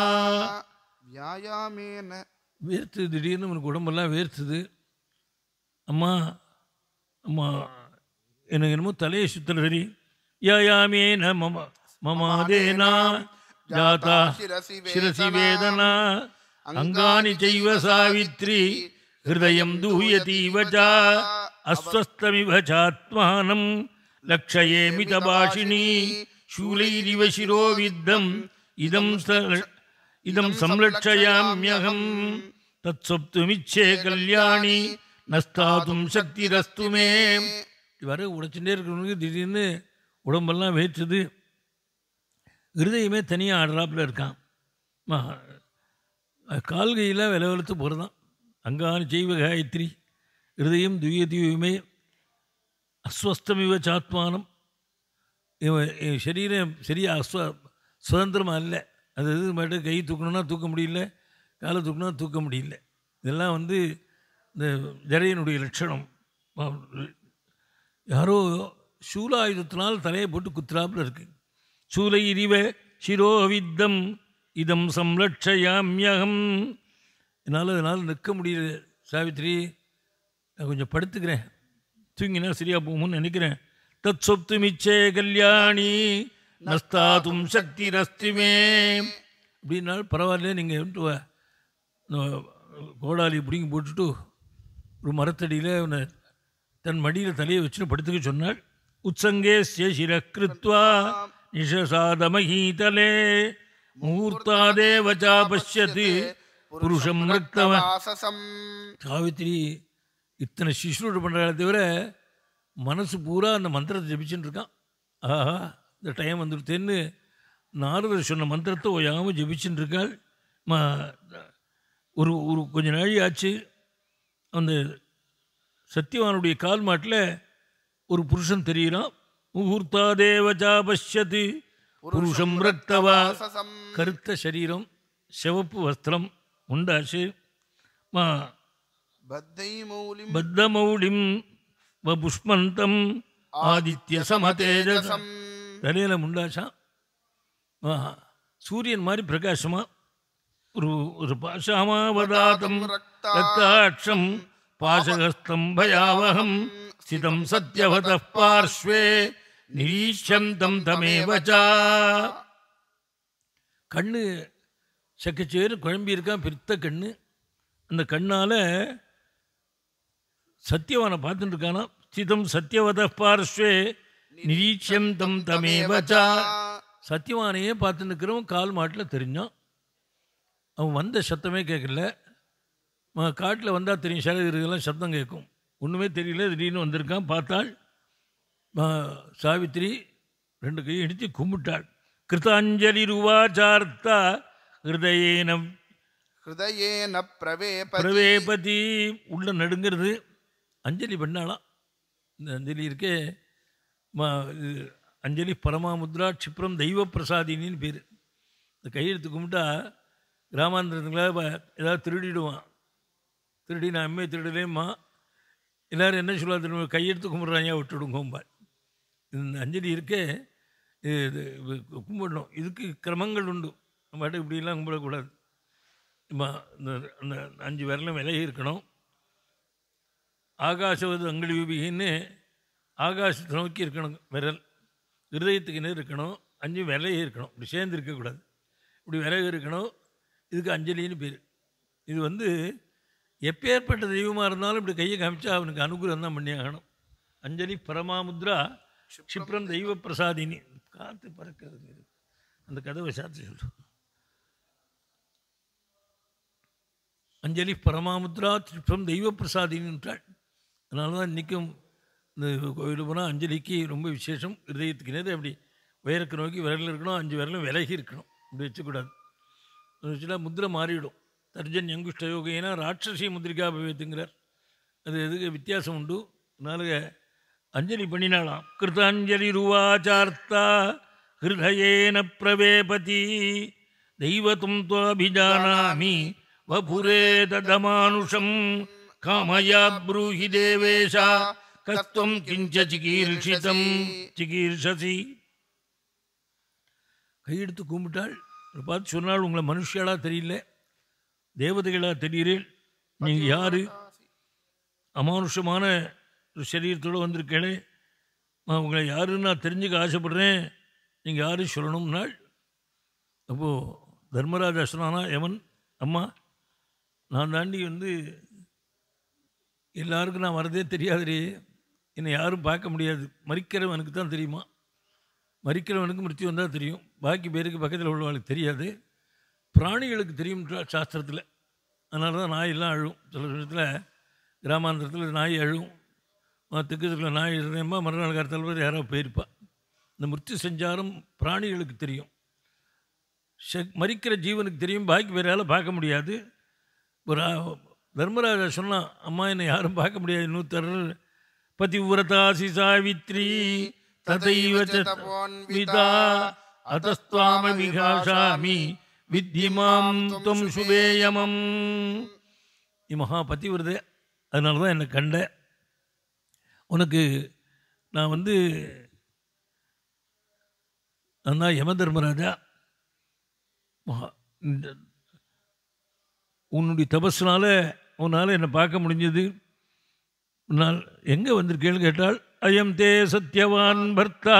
வியாயாமேன வேர்த்து திடீர்னு எனக்கு உடம்பெல்லாம் வேர்த்துது. அம்மா அம்மா எனக்கு என்னமோ தலையை சுத்தல சரி. யாயாமே ந மம மமாதேனா ஜாதா சிரசி வேதனா அங்காணி செய்வ சாவித்ரி ஹிருதயம் தூயதீவஜா அஸ்வஸ்தமிவச்சாத்மானம் லக்ஷயேமித பாஷினி சூலைரிவ சிரோவித்தம் இதம் இதம் சம்லட்சயாமியகம் தத் சொப்துமிச்சே கல்யாணி நஸ்தாதும் சக்தி ரஸ்துமே வர உடைச்சுட்டே இருக்கிறவனுக்கு திடீர்னு உடம்பெல்லாம் வேச்சுது இருதயமே தனியாக ஆடுறாப்பில் இருக்கான் கால்கையில் வில வலுத்து போகிறதான் அங்கான் ஜெய்வ காயத்ரி ஹிருதயம் துய தியுமே அஸ்வஸ்தமிவ சாத்மானம் இவன் சரீரம் சரியாக அஸ்வ சுதந்திரமாக இல்லை அது இது மட்டும் கை தூக்கணும்னா தூக்க முடியல காலை தூக்கணும்னா தூக்க முடியல. இதெல்லாம் வந்து இந்த ஜடையனுடைய லட்சணம். யாரோ சூலாயுதத்தினால் தலையை போட்டு குத்துறாப்புல இருக்கு. சூலை இரிவ சிரோவித்தம் இதம் சம்லட்சயாமியகம் என்னால் அதனால் நிற்க முடியல சாவித்ரி நான் கொஞ்சம் படுத்துக்கிறேன். தூங்கினா சரியாக போகும்னு நினைக்கிறேன். தத் சொத்து மிச்சே கல்யாணி. நஸ்தாதும் சக்தி ரஸ்திமே அப்படின்னாலும் பரவாயில்ல நீங்கள் கோடாலி பிடிங்கி போட்டுட்டு ஒரு மரத்தடியில் தன் மடியில் தலையை வச்சுன்னு படுத்துக்க சொன்னாள். உத்சங்கே சிரக்கிருத்வா நிஷசாதமஹீதலே. முகூர்த்தாதேவச்சா பஷ்யத்து புருஷம் வாசசம் சாவித்திரி இத்தனை சிசுரோடு பண்ணுறாளே தவிர மனசு பூரா அந்த மந்திரத்தை ஜபிச்சுட்டு இருக்கான். ஆஹா. இந்த டைம் வந்துடுத்தேன்னு நாரதர் சொன்ன மந்திரத்தை ஓயாமல் ஜபிச்சுட்டு இருக்காள் ம ஒரு ஒரு கொஞ்ச நாழி ஆச்சு அந்த சத்தியவானுடைய கால் மாட்டில் ஒரு புருஷன் தெரிகிறான் முகூர்த்தா தேவஜா பஷ்யத்து புருஷம் வாசசம் கருத்த சரீரம் சிவப்பு வஸ்திரம் உண்டாச்சு. மா பத்தை மௌலிம் பத்தமௌடிம் வபுஷ்மந்தம் ஆதித்ய சமதேஜசம் சம் தலையில முண்டாச்சான் ஆ, சூரியன் மாதிரி பிரகாசமா. ஒரு ஒரு பாஷாமாவதாதம் ரக்தாட்சம் பாசகஸ்தம் பயாவகம் ஸ்திதம் சத்யவத பார்ஸ்வே நிரீஷந்தம் தமேவச்சா கண்ணு சக்கச்சேரு குழம்பி இருக்கான் பெருத்த கண்ணு. அந்த கண்ணால் சத்தியவானை பார்த்துட்டு இருக்கானா? ஸ்திதம் சத்யவத பார்ஸ்வே நிரீட்சம் தம் தமேவச்சா சத்தியவானையே பார்த்துட்டு இருக்கிறவன் கால் மாட்டில் தெரிஞ்சான். அவன் வந்த சத்தமே கேட்கல. காட்டில் வந்தால் தெரியும் சில இதெல்லாம் சத்தம் கேட்கும். ஒன்றுமே தெரியல திடீர்னு வந்திருக்கான் பார்த்தாள். சாவித்திரி ரெண்டு கையும் எடுத்து கும்பிட்டாள். கிருதாஞ்சலி ருவாச்சார்த்தா ஹிருதயேன ஹிருதயேன பிரவேபதி. பிரவேபதி. உள்ள நடுங்கிறது அஞ்சலி பண்ணாலாம் இந்த அஞ்சலி இருக்கே அஞ்சலி பரமாமுத்ரா க்ஷிப்ரம் தெய்வ பிரசாதினின்னு பேர். இந்த கையெழுத்து கும்பிட்டா கிராமாந்திரத்துங்களாக ஏதாவது திருடிடுவான். திருடி நான் அம்மையை திருடலேம்மா எல்லோரும் என்ன சொல்லுவா திரும்ப கையெழுத்து கும்பிட்றாங்க விட்டுடுங்கோம்பாள் இந்த அஞ்சலி இருக்கே இது இது கும்பிடணும். இதுக்கு கிரமங்கள் உண்டு. நம்ம பாட்டு இப்படிலாம் கும்பிடக்கூடாது. இந்த அந்த அஞ்சு விரலும் விலகி இருக்கணும். ஆகாசவது அங்கடி விபிகின்னு ஆகாசத்தை நோக்கி இருக்கணும். விரல் இருதயத்துக்கு நேர் இருக்கணும். அஞ்சு விலையே இருக்கணும். இப்படி சேர்ந்து இருக்கக்கூடாது. இப்படி விறகு இருக்கணும். இதுக்கு அஞ்சலின்னு பேர். இது வந்து எப்பேற்பட்ட தெய்வமாக இருந்தாலும் இப்படி கையை காமிச்சா அவனுக்கு அனுகிரகம் தான் பண்ணி ஆகணும். அஞ்சலி பரமாமுத்ரா க்ஷிப்ரம் தெய்வ பிரசாதினி காற்று பறக்கிறது அந்த கதவை சாத்து சொல்லும் அஞ்சலி பரமாமுத்ரா க்ஷிப்ரம் தெய்வ பிரசாதினின்றாள் அதனால தான் இன்றைக்கும் இந்த கோயிலுக்கு போனால் அஞ்சலிக்கு ரொம்ப விசேஷம் இதயத்துக்கு நேரம் அப்படி? உயரக்கு நோக்கி விரல் இருக்கணும் அஞ்சு விரலும் விலகி இருக்கணும். இப்படி வச்சுக்கூடாது. அப்படி வச்சுட்டா முத்திரை மாறிவிடும். தர்ஜன் யங்குஷ்ட யோகினா ராட்சசி முத்திரிகா பவியத்துங்கிறார். அது எதுக்கு வித்தியாசம் உண்டு? அதனால அஞ்சலி பண்ணினாலாம் கிருதாஞ்சலி ருவாச்சார்த்தா ஹிருதயேன பிரவேபதி தெய்வத்தும் துவாபிஜானாமி வபுரே ததமானுஷம் காமயா ப்ரூஹி தேவேஷா தத்துவம் கிஞ்ச சிகீர்ஷிதம் சிகீர்ஷசி கையெடுத்து கும்பிட்டாள். பார்த்து சொன்னால் உங்களை மனுஷியாளா தெரியல. தேவதைகளாக தெரிகிறேன் நீங்கள் யார்? அமானுஷமான ஒரு சரீரத்தோடு வந்திருக்கேனே நான் உங்களை யாருன்னு நான் தெரிஞ்சுக்க ஆசைப்படுறேன். நீங்கள் யாரு சொல்லணும்னாள்? அப்போது தர்மராஜா சொன்னானா எவன்? அம்மா நான் தாண்டி வந்து எல்லாருக்கும் நான் வரதே தெரியாதுரே என்னை யாரும் பார்க்க முடியாது. மறிக்கிறவனுக்கு தான் தெரியுமா? மறிக்கிறவனுக்கு மிருத்தி வந்தால் தெரியும். பாக்கி பேருக்கு பக்கத்தில் உள்ளவங்களுக்கு தெரியாது. பிராணிகளுக்கு தெரியும் சாஸ்திரத்தில். அதனால தான் நாய் எல்லாம் அழும். சில சமயத்தில் கிராமாந்திரத்தில் நாய் அழும். திக்கத்தில் நாய் இருந்தேம்மா மறுநாள் காலத்தில் யாராவது யாரோ போயிருப்பா. இந்த மிருத்தி செஞ்சாலும் பிராணிகளுக்கு தெரியும். மறிக்கிற ஜீவனுக்கு தெரியும். பாக்கி பேரால் பார்க்க முடியாது. ஒரு தர்மராஜா சொன்னால் அம்மா என்னை யாரும் பார்க்க முடியாது. இன்னொருத்தர் பதிவிரதாசி சாவித்ரி ததைவ ச விதா அத்தஸ்துவாம விகாஷாமி வித்திமாம் துவம் சுபேயமம் நீ மகா பதிவிரதே. அதனால தான் என்னை கண்ட. உனக்கு நான் வந்து நான் தான் யம தர்மராஜா மகா உன்னுடைய தபஸ்னால உன்னால் என்னை பார்க்க முடிஞ்சது. உன்னால் எங்கே வந்திருக்கேன்னு கேட்டால் அயம் தே சத்யவான் பர்த்தா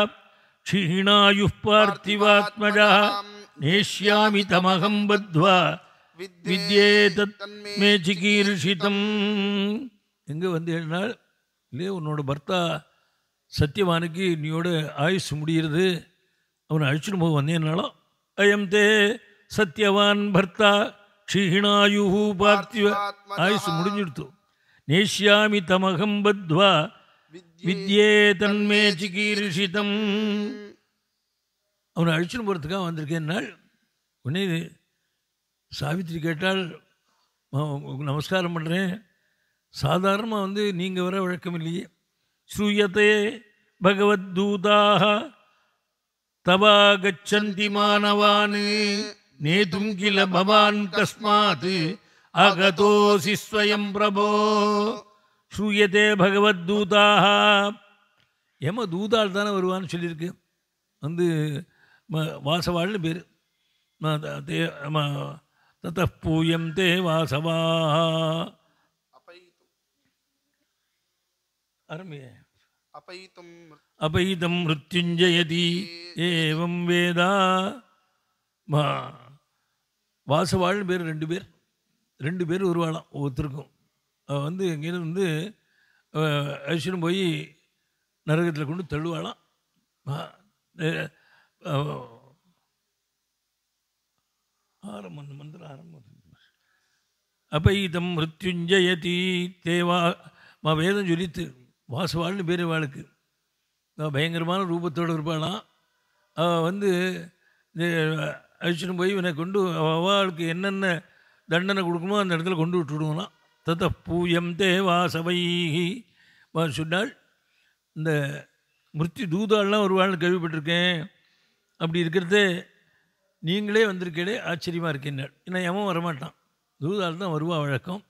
க்ஷீணாயு பார்த்திவாத்மஜா நேஷ்யாமி தமகம் பத்வா வித்யே தத் மே சிகீர்ஷிதம். எங்கே வந்தேன்னால் இல்லையே உன்னோட பர்த்தா சத்தியவானுக்கு நீயோட ஆயுஸ் முடிகிறது அவனை அழிச்சுட்டு போக வந்தேன்னாலும் அயம் தே சத்யவான் பர்த்தா க்ஷீணாயு பார்த்திவ ஆயுஸ் முடிஞ்சுடுத்தோம் நேஷ்யாமி தமகம் பத்வா வித்யே தன்மே சிகீர்ஷிதம் அவனை அழிச்சுன்னு போகிறதுக்காக வந்திருக்கேன்னால் உடனே சாவித்திரி கேட்டால் "அம்மா, உங்களுக்கு நமஸ்காரம் பண்ணுறேன் சாதாரணமாக வந்து நீங்கள் வர வழக்கம் இல்லையே. ஸ்ரூயத்தே பகவத்தூதாக தவா கச்சந்தி மானவான் நேதும் கில பவான் கஸ்மாத் அகதோசி ஸ்வயம் பிரபோ ஸ்ரூயத்தே பகவத்தூதாக யம தூதாள் தானே வருவான்னு சொல்லியிருக்கு வந்து ம- வாசவாள்னு பேர் தத்த பூயம் தே வாசவா अपैतुम् அருமையே अपैतुम् அபைதம் மிருத்யுஞ்சயதி ஏவம் வேதா மா வாசவாள்னு பேர் ரெண்டு பேர் ரெண்டு பேர் வருவாளாம் ஒவ்வொருத்தருக்கும். அவள் வந்து எங்கேயிருந்து வந்து ஐஸ்வரம் போய் நரகத்தில் கொண்டு தள்ளுவாளாம். ஆரம்ப மந்திரம் ஆரம்பம் அந்த மந்திரம் ஆரம்பம் அபைதம் மிருத்யுஞ்சயதி தேவா மா வேதம் சொல்லித்து வாசவாள்னு பேர் வாளுக்கு அவள் பயங்கரமான ரூபத்தோடு இருப்பாளாம். அவள் வந்து இந்த போய் இவனை கொண்டு அவளுக்கு என்னென்ன தண்டனை கொடுக்கணுமோ அந்த இடத்துல கொண்டு விட்டுடுவானாம் தத்த பூயம் தே வா சொன்னாள் இந்த மிருத்தி தூதாள்லாம் ஒரு வாழ் கேள்விப்பட்டிருக்கேன். அப்படி இருக்கிறது நீங்களே வந்திருக்கீங்களே ஆச்சரியமாக இருக்கின்றாள் ஏன்னா எமன் வரமாட்டான். தூதாள் தான் வருவான் வழக்கம்.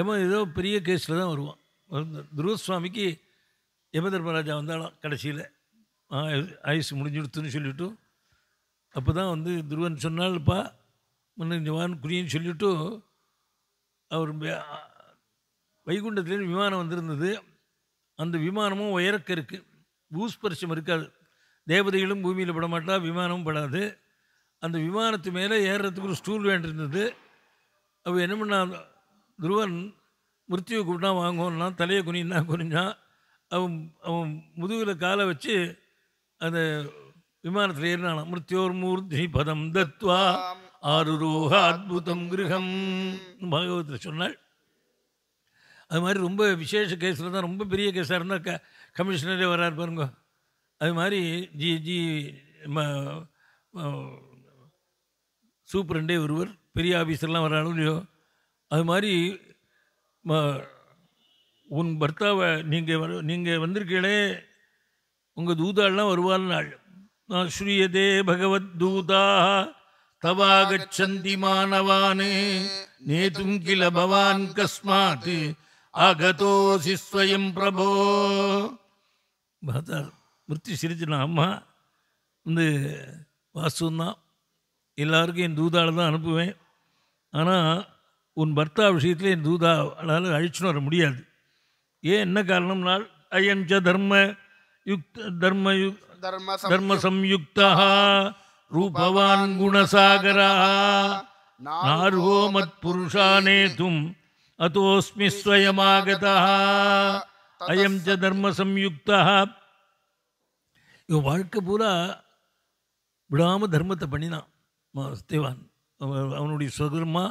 எமன் ஏதோ பெரிய கேஸில் தான் வருவான். துருவசுவாமிக்கு யம தர்மராஜா வந்தாலும் கடைசியில். ஆயுசு முடிஞ்சுடுத்துன்னு சொல்லிவிட்டு அப்போ தான் வந்து துருவன் சொன்னால்ப்பா முன்ன ஜவான் குறின்னு சொல்லிவிட்டு அவர் வைகுண்டத்துலேருந்து விமானம் வந்திருந்தது. அந்த விமானமும் உயரக்க இருக்குது இருக்காது. தேவதைகளும் பூமியில் படமாட்டா விமானமும் படாது. அந்த விமானத்து மேலே ஏறுறதுக்கு ஒரு ஸ்டூல் வேண்டியிருந்தது அவ என்ன பண்ணா துருவன் மிருத்தியை கூப்பிட்டா வாங்குவோன்னா தலையை குனின்னா குனிஞ்சான் அவன் அவன் முதுகில் காலை வச்சு அந்த விமானத்தில் ஏறினானான் மிருத்தியோர் மூர்த்தி பதம் தத்வா. ஆருரோக அத்புதம் கிரகம். பாகவத்தில் சொன்னாள். அது மாதிரி ரொம்ப விசேஷ கேஸில் தான் ரொம்ப பெரிய கேஸாக இருந்தால் க கமிஷனரே வராரு பாருங்க. அது மாதிரி ஜி ஜி சூப்பரண்டே ஒருவர் பெரிய ஆஃபீஸர்லாம் வராலும் இல்லையோ. அது மாதிரி ம- உன் பர்த்தாவை நீங்கள் வர நீங்கள் வந்திருக்கீங்களே உங்கள் தூதாள்லாம் வருவாள் நாள் ஸ்ரீயதே பகவத் தூதா. தவாகச்சந்தி மானவான் நேதும் கில பவான் கஸ்மாத் ஆகதோசி ஸ்வயம் பிரபோ. பார்த்தார் மிருத்தி சிரிச்சுனா அம்மா வந்து வாசுந்தான். எல்லாருக்கும் என் தூதால தான் அனுப்புவேன். ஆனால் உன் பர்த்தா விஷயத்தில் என் தூதாளால் அழிச்சுன்னு வர முடியாது. ஏன் என்ன காரணம்னால் அயஞ்ச தர்ம யுக்த தர்ம யுக் தர்ம தர்ம சம்யுக்தா ரூபவான் குணசாகரா நார்வோ மத் புருஷானேதும் அதோஸ்மி ஸ்வயமாகதா அயம் ச தர்ம சம்யுக்தா இவன் வாழ்க்கை பூரா விடாமல் தர்மத்தை பண்ணினான் சத்தியவான் அவனுடைய சுதர்மா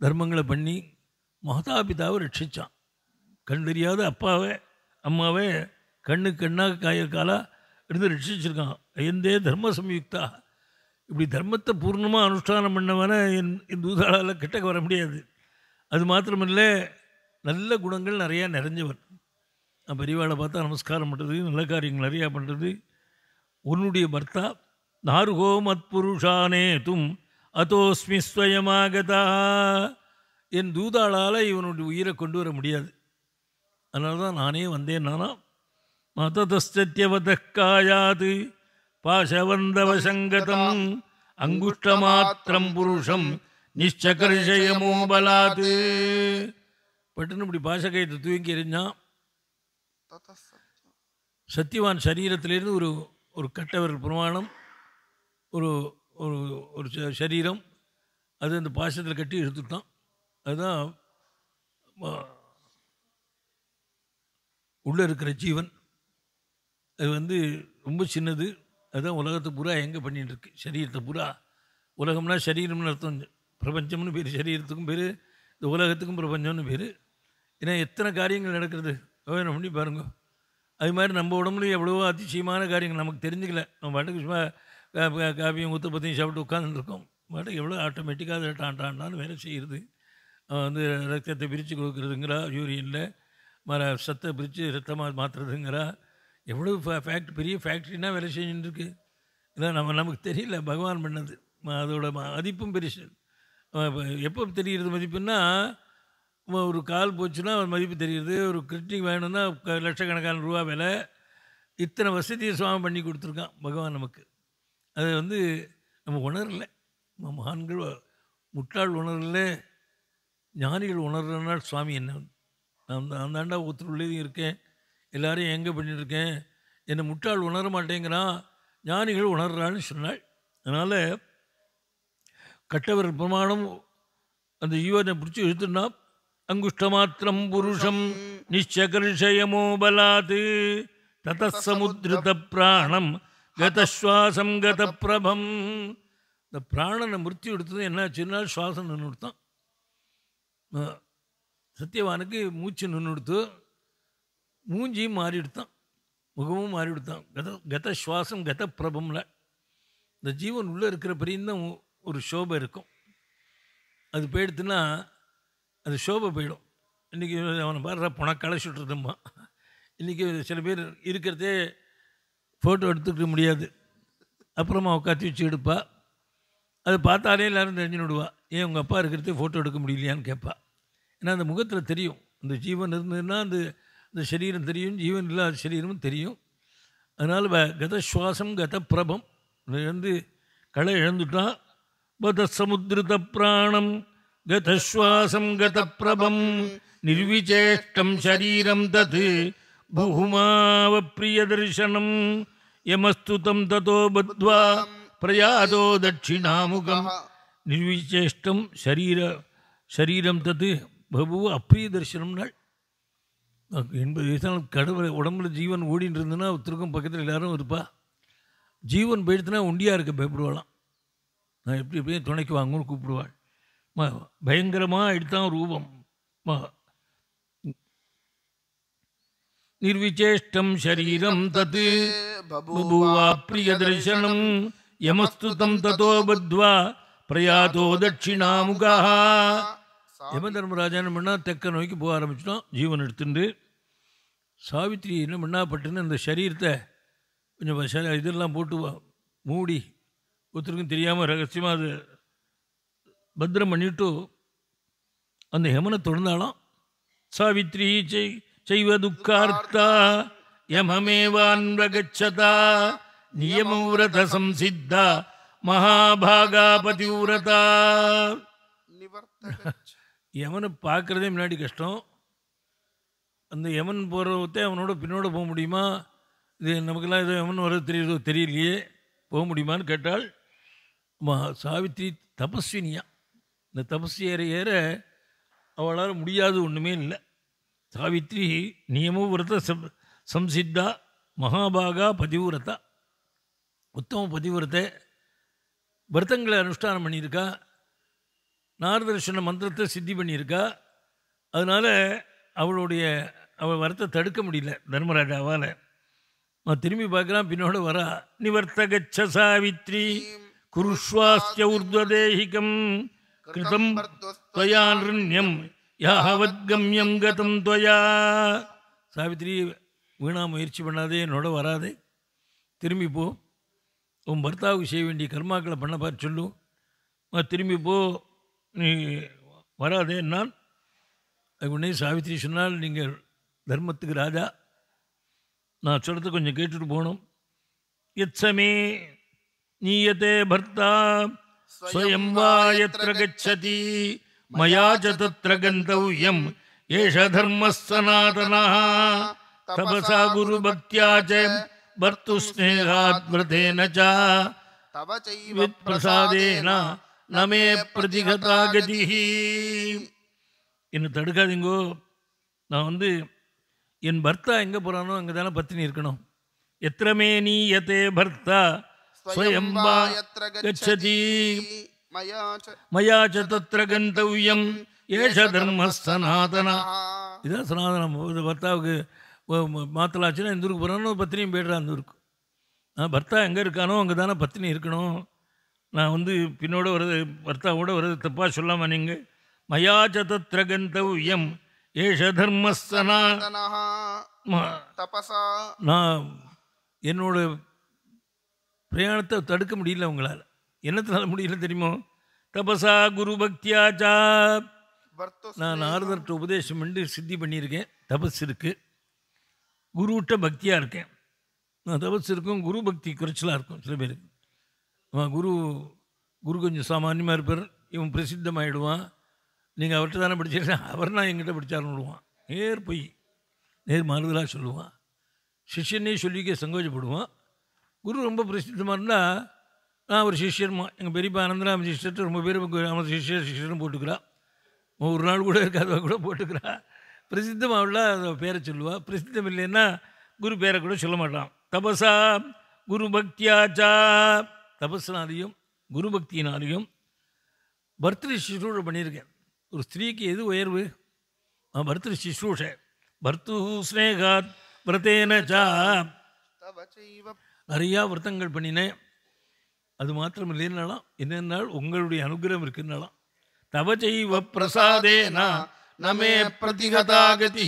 தர்மங்களை பண்ணி மாதாபிதாவை ரட்சித்தான் கண் தெரியாத அப்பாவை அம்மாவை கண்ணு கண்ணாக காய காலாக இருந்து ரட்சிச்சிருக்கான். எந்தே தர்ம சம்யுக்தா இப்படி தர்மத்தை பூர்ணமாக அனுஷ்டானம் பண்ணவன என் என் தூதாளால் கிட்டக்க வர முடியாது. அது மாத்திரமில்ல நல்ல குணங்கள் நிறையா நிறைஞ்சவர் நான் பெரியவாளை பார்த்தா நமஸ்காரம் பண்ணுறது நல்ல காரியங்கள் நிறையா பண்ணுறது உன்னுடைய பர்த்தா நாருகோ மத் புருஷானே தும் அதோஸ்மி ஸ்வயமாகதா. என் தூதாளால் இவனுடைய உயிரை கொண்டு வர முடியாது. அதனால தான் நானே வந்தேன் நானா. மததஸ்தியவதக்காயாது பாசவந்தவசங்கதம் அங்குஷ்டமாத்திரம் புருஷம் நிச்சகர்ஷயமோ பலாது பட்டுன்னு இப்படி பாசகயத்தை தூக்கி எறிஞ்சான். சத்தியவான் சரீரத்திலிருந்து ஒரு ஒரு கட்டவர் பிரமாணம் ஒரு ஒரு ஒரு சரீரம் அது அந்த பாசத்தில் கட்டி எடுத்துட்டான் அதுதான் உள்ளே இருக்கிற ஜீவன் அது வந்து ரொம்ப சின்னது அதுதான் உலகத்தை புறா எங்கே பண்ணிகிட்டு இருக்கு சரீரத்தை புறா உலகம்னா சரீரம்னு அர்த்தம். பிரபஞ்சம்னு பேர் சரீரத்துக்கும் பேர் இந்த உலகத்துக்கும் பிரபஞ்சம்னு பேர். ஏன்னா எத்தனை காரியங்கள் நடக்கிறது? யோசனை பண்ணி பாருங்க. அது மாதிரி நம்ம உடம்புல எவ்வளவோ அதிசயமான காரியங்கள். நமக்கு தெரிஞ்சுக்கல. நம்ம பாட்டுக்கு சும்மா கா- கா- காப்பியும் உத்தப்பத்தையும் சாப்பிட்டு உட்காந்துருக்கோம் பாட்டுக்கு எவ்வளோ ஆட்டோமேட்டிக்காக அதை டான் வேலை செய்கிறது வந்து ரத்தத்தை பிரித்து கொடுக்குறதுங்கிறா. யூரியனில் மர சத்தை பிரித்து ரத்தமாக மாற்றுறதுங்கிறா எவ்வளோ ஃபேக்ட் பெரிய ஃபேக்ட்ரினா வேலை செஞ்சுட்டு இருக்கு இதான் நம்ம நமக்கு தெரியல பகவான் பண்ணது. அதோட ம- மதிப்பும் பெருசு. எப்போ தெரிகிறது மதிப்புன்னா ஒரு கால் போச்சுன்னா மதிப்பு தெரியுது ஒரு கிரிட்டிக் வேணும்னா லட்சக்கணக்கான ரூபா விலை. இத்தனை வசதியை சுவாமி பண்ணி கொடுத்துருக்கான் பகவான் நமக்கு. அது வந்து நம்ம உணரலை. நம்ம மகான்கள் முட்டாள் உணரல. ஞானிகள் உணர்றனால் சுவாமி என்ன நான் தான் அந்தாண்டா உள்ளதையும் இருக்கேன். எல்லாரையும் எங்கே பண்ணிட்டுருக்கேன் என்னை முட்டாள் உணர மாட்டேங்கிறான். ஞானிகள் உணர்றான்னு சொன்னாள். அதனால் கட்டவர் பிரமாணம் அந்த ஈவனை பிடிச்சி இழுத்துனா அங்குஷ்டமாத்திரம் புருஷம் நிச்சகர்ஷயமோ பலாது. ததசமுத்ருத பிராணம் கதஸ்வாசம் கத பிரபம் இந்த பிராணனை மிருத்தி எடுத்தது என்னாச்சுன்னா சுவாசம் நின்று கொடுத்தான் சத்தியவானுக்கு மூச்சு நின்று கொடுத்து மூஞ்சியும் மாறிவிடுத்தான். முகமும் மாறிவிடுத்தான். கத கத சுவாசம் கத பிரபம்ல. இந்த ஜீவன் உள்ளே இருக்கிற பெரியந்தான் ஒரு சோபை இருக்கும். அது போயிடுத்துன்னா அது சோபை போயிடும். இன்றைக்கி அவனை பாடுற பணம் களைச்சுட்றதும்மா இன்றைக்கி சில பேர் இருக்கிறதே ஃபோட்டோ எடுத்துக்க முடியாது. அப்புறமா உட்காத்தி வச்சு எடுப்பா. அது பார்த்தாலே எல்லாரும் தெரிஞ்சு விடுவா ஏன் உங்கள் அப்பா இருக்கிறதே ஃபோட்டோ எடுக்க முடியலையான்னு கேட்பா. ஏன்னா அந்த முகத்தில் தெரியும். அந்த ஜீவன் இருந்ததுன்னா அந்த இந்த சரீரம் தெரியும் ஜீவன் இல்லாத சரீரமும் தெரியும். அதனால் கத சுவாசம் கத பிரபம் வந்து களை இழந்துட்டான் பத சமுத்திருத பிராணம் கத சுவாசம் கத பிரபம் நிர்விச்சேஷ்டம் சரீரம் தத் புகுமாவ பிரிய தரிசனம் யமஸ்துதம் ததோ பத்வா பிரயாதோ தட்சிணாமுகம் நிர்விச்சேஷ்டம் சரீர சரீரம் தத்து பபு அப்பிரிய தரிசனம்னாள் எண்பது வயசான கடவுளை உடம்புல ஜீவன் ஓடின்னு இருந்ததுன்னா ஒருத்தருக்கும் பக்கத்தில் எல்லாரும் இருப்பா. ஜீவன் போயிடுத்துனா ஒண்டியாக இருக்க பயப்படுவாளாம். நான் எப்படி எப்படியும் துணைக்கு வாங்கன்னு கூப்பிடுவாள். பயங்கரமாக எடுத்தான் ரூபம். ம நிர்விச்சேஷ்டம் சரீரம் தத்து பபுவா பிரிய தரிசனம். யமஸ்து தம் ததோ பத்வா. பிரயாதோ தட்சிணாமுகா யம தர்மராஜா என்ன பண்ணா தெக்க நோக்கி போக ஆரம்பிச்சிட்டோம். ஜீவன் எடுத்துட்டு சாவித்திரி என்ன பண்ணா பட்டுன்னு அந்த சரீரத்தை கொஞ்சம் இதெல்லாம் போட்டு மூடி ஒருத்தருக்கும் தெரியாமல் ரகசியமாக அது பத்திரம் பண்ணிட்டு அந்த யமனை தொடர்ந்தாலும் சாவித்ரி செய் செய்வ துக்கார்த்தா யமமேவான்வகச்சதா நியமவிரத சம்சித்தா மகாபாகா பதிவிரதா நிவர்த்தக யமனை பார்க்குறதே முன்னாடி கஷ்டம். அந்த யமன் போகிறவத்தே அவனோட பின்னோட போக முடியுமா? இது நமக்கெல்லாம் ஏதோ யமன் வர்றது தெரியுதோ தெரியலையே. போக முடியுமான்னு கேட்டால் மா சாவித்ரி தபஸ்வினியா? இந்த தபஸ்வி ஏற ஏற அவளால் முடியாது ஒன்றுமே இல்லை. சாவித்ரி நியம விரத சம் சம்சித்தா மகாபாகா பதிவிரதா. உத்தம பதிவிரத்தை விரதங்களை அனுஷ்டானம் பண்ணியிருக்கா. நாரதர்ஷன மந்திரத்தை சித்தி பண்ணியிருக்கா. அதனால் அவளுடைய அவள் வரத்தை தடுக்க முடியல தர்மராஜாவால். நான் திரும்பி பார்க்குறான் பின்னோட வரா நிவர்த்தகச்ச சாவித்ரி குருஷ்வாஸ்ய உர்துவதேகிகம் கிருதம் துவயா நிருண்யம் யாவத் கதம் துவயா. சாவித்ரி வீணா முயற்சி பண்ணாதே என்னோட வராதே. திரும்பி போ. உன் பர்த்தாவுக்கு செய்ய வேண்டிய கர்மாக்களை பண்ண பார்த்து சொல்லும் திரும்பி போ. நீ வராதே நான் உடனே சாவித்திரி சொன்னால் நீங்கள் தர்மத்துக்கு ராஜா. நான் சொல்கிறது கொஞ்சம் கேட்டுட்டு போகணும். எச்சமே நீயத்தே பர்த்தா. ஸ்வயம் வா எத்திர கச்சதி. மயா ச தத்திர கந்தவ்யம் ஏஷ தர்ம சனாதனா தபசா குரு பக்தியா ச. பர்த்து ஸ்னேகாத் விரதேன ச. நமே பிரதிகதாகதிஹி. என்னை தடுக்காதீங்கோ. நான் வந்து என் பர்த்தா எங்கே போகிறானோ அங்கே தானே பத்தினி இருக்கணும். எத்திரமே நீயத்தே பர்த்தா. ஸ்வயம்பா கச்சதி. மயா ச தத்திர கந்தவியம் ஏஷ தர்ம சனாதனா. இதான் சனாதனம். பர்த்தாவுக்கு மாத்தலாச்சுன்னா இந்த ஊருக்கு போகிறானோ பத்தினியும் போய்டுறான் அந்த ஊருக்கு. பர்த்தா எங்கே இருக்கானோ அங்கே தானே பத்தினி இருக்கணும். நான் வந்து பின்னோட வருது வர்த்தாவோட வர்றது தப்பாக சொல்லாமல் நீங்கள் மயாச்சத்திரகந்தவ்யம் ஏஷ தர்மஸ்தனா. தபசா. நான் என்னோட பிரயாணத்தை தடுக்க முடியல உங்களால். என்னத்தினால முடியல தெரியுமோ? தபசா குரு பக்தியாச்சா நான் ஆறுதற்ற உபதேசம் பண்ணி சித்தி பண்ணியிருக்கேன். தபஸ் இருக்குது குருவிட்ட பக்தியாக இருக்கேன். நான் தபஸ் இருக்கும் குரு பக்தி குறைச்சலாக இருக்கும் சில பேருக்கு. குரு குரு கொஞ்சம் சாமானியமாக இருப்பார். இவன் பிரசித்தமாகிடுவான் நீங்கள் அவர்கிட்ட தானே படிச்சிருக்கேன் அவர் நான் எங்கிட்ட படித்தாருன்னு விடுவான். நேர் பொய். நேர் மாறுதலாக சொல்லுவான். சிஷ்யனே சொல்லிக்க சங்கோஜப்படுவான். குரு ரொம்ப பிரசித்தமாக இருந்தால் நான் ஒரு சிஷ்யர்மா எங்கள் பெரியப்பா ஆனந்தராம சிஷ்யர்கிட்ட ரொம்ப பேர் அவன் சிஷ்யர் சிஷ்யர்னு போட்டுக்கிறா. ஒரு நாள் கூட இருக்காத கூட போட்டுக்கிறா. பிரசித்தமாக உள்ள அதை பேரை சொல்லுவாள் பிரசித்தம் இல்லைன்னா குரு பேரை கூட சொல்ல மாட்டான். தபசா குரு பக்தியாச்சா தபஸ்னாலையும் குரு பக்தியினாலையும் பர்த்திரு சிசூழ பண்ணியிருக்கேன். ஒரு ஸ்திரீக்கு எது உயர்வு? பர்த்திரு சிசூஷ பர்த்து ஸ்னேகாத் விரத்தேனச்சா நிறையா விரத்தங்கள் பண்ணினேன். அது மாத்திரம் இல்லைன்னாலும் என்னென்னால் உங்களுடைய அனுகிரகம் இருக்குன்னாலும். தவ செய்வ பிரசாதேனா நமே பிரதிகதாகதி.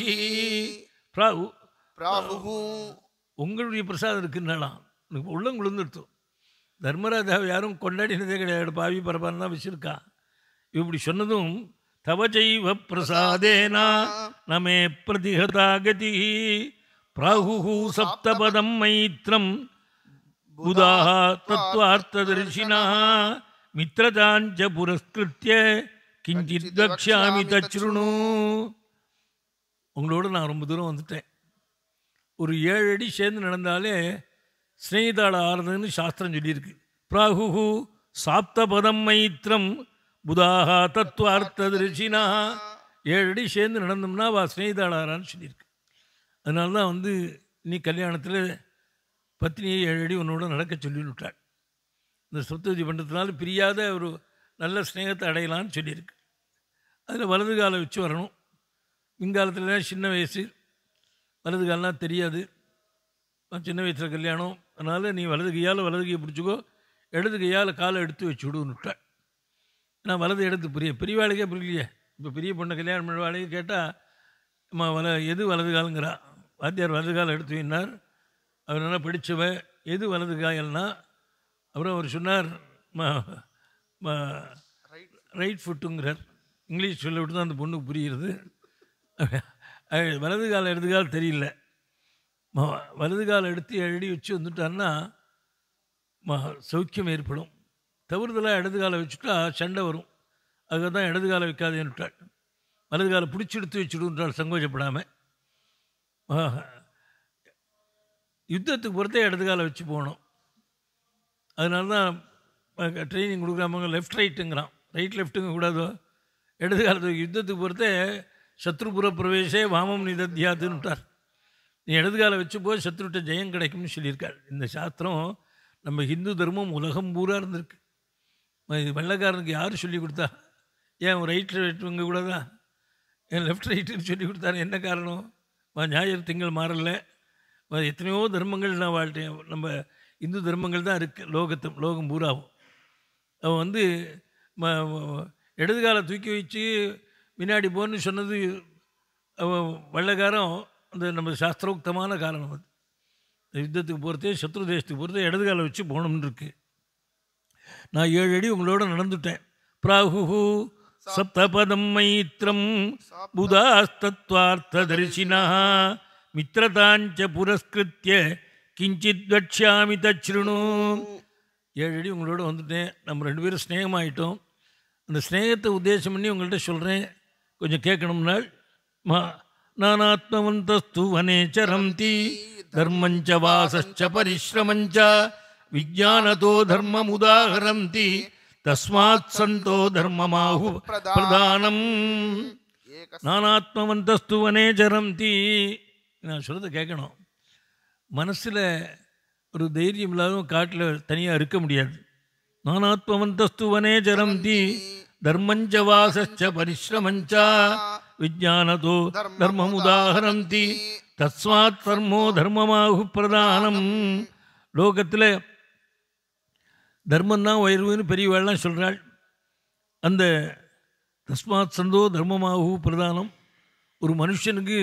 பிராவு பிராகு உங்களுடைய பிரசாதம் இருக்குன்னாலாம். உள்ளங்குழுந்துருத்தோம் தர்மராஜாவை யாரும் கொண்டாடினதே கிடையாது. பாவி பரபான் தான் வச்சுருக்கான் இப்படி சொன்னதும் தவ பிரசாதேனா நமே பிரதிகதாகதி பிராகு சப்தபதம் மைத்ரம் புதாக தத்துவார்த்ததர்ஷினா மித்ரதாஞ்ச புரஸ்கிருத்திய கிஞ்சித் தக்ஷாமி தச்ருணு உங்களோட நான் ரொம்ப தூரம் வந்துட்டேன். ஒரு ஏழு அடி சேர்ந்து நடந்தாலே ஸ்னேகிதாள ஆறுதுன்னு சாஸ்திரம் சொல்லியிருக்கு. பிராகு சாப்தபதம் மைத்திரம் புதாகா தத்துவார்த்த ரிஷினா ஏழு அடி சேர்ந்து நடந்தோம்னா வா ஸ்னேகிதாள ஆறான்னு சொல்லியிருக்கு. அதனால தான் வந்து நீ கல்யாணத்தில் பத்னியை ஏழு அடி உன்னோட நடக்க சொல்லிவிட்டாள். இந்த சொத்துவதி பண்ணுறதுனால பிரியாத ஒரு நல்ல ஸ்நேகத்தை அடையலான்னு சொல்லியிருக்கு. அதில் வலது காலை வச்சு வரணும். முன்காலத்தில் சின்ன வயசு. வலது காலெலாம் தெரியாது. நான் சின்ன வயசில் கல்யாணம். அதனால் நீ வலது கையால் வலது கையை பிடிச்சிக்கோ இடது கையால் காலை எடுத்து வச்சு விடுன்னுட்டேன் நான் வலது எடுத்து பெரிய பெரியவாளுக்கே புரியலையே. இப்போ பெரிய பொண்ணை கல்யாணம் பண்ண வாழைக்கு கேட்டால் அம்மா வல எது வலது காலுங்கிறா? வாத்தியார் வலது காலை எடுத்து வைனார். அவர் நல்லா படித்தவன் எது வலது காயல்னா அப்புறம் அவர் சொன்னார் ரைட் ஃபுட்டுங்கிறார் இங்கிலீஷ் சொல்ல விட்டு தான் அந்த பொண்ணுக்கு புரிகிறது. <laughs> வலது கால் இடது கால் தெரியல. வலது கால் எடுத்து எழுதி வச்சு வந்துட்டான்னா சௌக்கியம் ஏற்படும். தவறுதலாக இடது காலை வச்சுட்டா சண்டை வரும். அதுக்காக தான் இடது காலை வைக்காதேன்னு வலது காலை பிடிச்சி எடுத்து வச்சுடுன்றாள் சங்கோச்சப்படாமல் யுத்தத்துக்கு பொறுத்தே இடது காலை வச்சு போகணும். அதனால தான் ட்ரைனிங் கொடுக்குறாமங்க லெஃப்ட் ரைட்டுங்கிறான். ரைட் லெஃப்ட்டுங்க கூடாதோ? இடது காலத்துக்கு யுத்தத்துக்கு பொறுத்தே சத்ருபுர பிரவேசே வாமம் நிதத்தியாதுன்னுட்டார். நீ இடது காலை வச்சு போய் சத்ருட்ட ஜெயம் கிடைக்கும்னு சொல்லியிருக்கார். இந்த சாஸ்திரம் நம்ம ஹிந்து தர்மம் உலகம் பூரா இருந்திருக்கு. இது வெள்ளைக்காரனுக்கு யார் சொல்லி கொடுத்தா? ஏன் ரைட் ரைட்டுங்க கூடாதா ஏன் லெஃப்ட் ரைட்டுன்னு சொல்லி கொடுத்தாரு என்ன காரணம்? ஞாயிறு திங்கள் மாறல. எத்தனையோ தர்மங்கள் நான் வாழ்ட்டேன் நம்ம இந்து தர்மங்கள் தான் இருக்குது லோகத்தம் லோகம் பூராவும். அவன் வந்து ம இடது காலை தூக்கி வச்சு முன்னாடி போன்னு சொன்னது அவன் வெள்ளக்காரன் அந்த நம்ம சாஸ்திரோக்தமான காரணம் அது. யுத்தத்துக்கு போகிறதே சத்ரு தேசத்துக்கு போகிறதே இடது காலை வச்சு போகணும்னு இருக்கு. நான் ஏழு அடி உங்களோட நடந்துட்டேன். பிராகு சப்தபதம் மைத்ரம் புதாஸ்தத்வார்த்த தரிசினா மித்ரதாஞ்ச புரஸ்கிருத்திய கிஞ்சித் வட்சாமி தச்ருணு ஏழு அடி உங்களோட வந்துட்டேன். நம்ம ரெண்டு பேரும் ஸ்நேகமாயிட்டோம் அந்த ஸ்நேகத்தை உத்தேசம் பண்ணி உங்கள்கிட்ட சொல்கிறேன் கொஞ்சம் கேட்கணும்னால் மா நானாத்மவந்தஸ்து வனே தர்மஞ்ச வாசச்ச பரிஸ்ரமஞ்ச விஜானதோ தர்மமுதாகரந்தி தஸ்மாத் சந்தோ தர்மமாஹு பிரதானம் ஏக நானாத்மவந்தஸ்து வனே நான் சொல்கிறத கேட்கணும்। மனசில் ஒரு தைரியம் இல்லாத காட்டில் தனியாக இருக்க முடியாது। நானாத்மவந்தஸ்து வனே ஜரந்தி தர்மஞ்ச வாசச்ச பரிஸ்ரமஞ்ச விஜானதோ தர்மமுதாகரந்தி தஸ்மாத் தர்மோ தர்மமாகு பிரதானம் லோகத்தில் தர்மம் தான் உயர்வுன்னு பெரியவாள்லாம் சொல்கிறாள் அந்த தஸ்மாத் சந்தோ தர்மமாகு பிரதானம் ஒரு மனுஷனுக்கு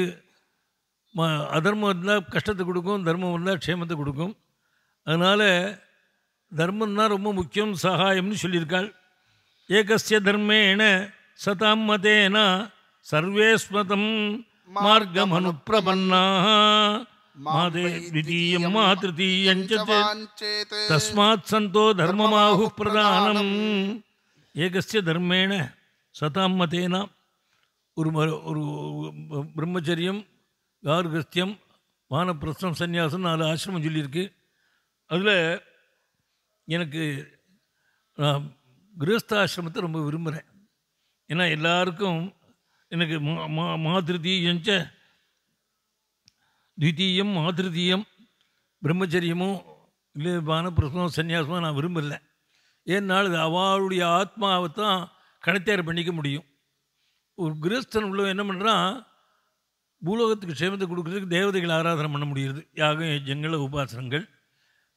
ம அதர்மம் இருந்தால் கஷ்டத்தை கொடுக்கும் தர்மம் இருந்தால் க்ஷேமத்தை கொடுக்கும் அதனால் தர்மம் தான் ரொம்ப முக்கியம் சகாயம்னு சொல்லியிருக்காள் ஏகஸ்ய தர்மேண சதாம் மதேன அனுப்பிரபன்னா மாதே த்விதீயம் மா திருத்தீயஞ்ச சேத் வாஞ்சேத் தஸ்மாத் சந்தோ தர்மமாகு பிரதானம் ஏகஸ்ய தர்மேண சதாம் மதேனா ஒரு ம- ஒரு பிரம்மச்சரியம் கார்கஸ்தியம் வானப்பிரஸ்தம் சந்நியாசம் நாலு ஆசிரமம் சொல்லியிருக்கு. அதில் எனக்கு நான் கிரகஸ்தாசிரமத்தை ரொம்ப விரும்புகிறேன் ஏன்னா எல்லாருக்கும் எனக்கு மா- மாதிருதீயஞ்ச த்விதீயம் மாதிருதீயம் பிரம்மச்சரியமோ இல்லை வானப்பிரசமோ சன்னியாசமோ நான் விரும்பலை. ஏன்னால் இது அவளுடைய ஆத்மாவை தான் கணத்தேர் பண்ணிக்க முடியும். ஒரு கிரஸ்தன் உள்ளவன் என்ன பண்ணுறான் பூலோகத்துக்கு சேமத்தை கொடுக்குறதுக்கு தேவதைகளை ஆராதனை பண்ண முடியுது. யாகம் யஜ்யங்கள் உபாசனங்கள்.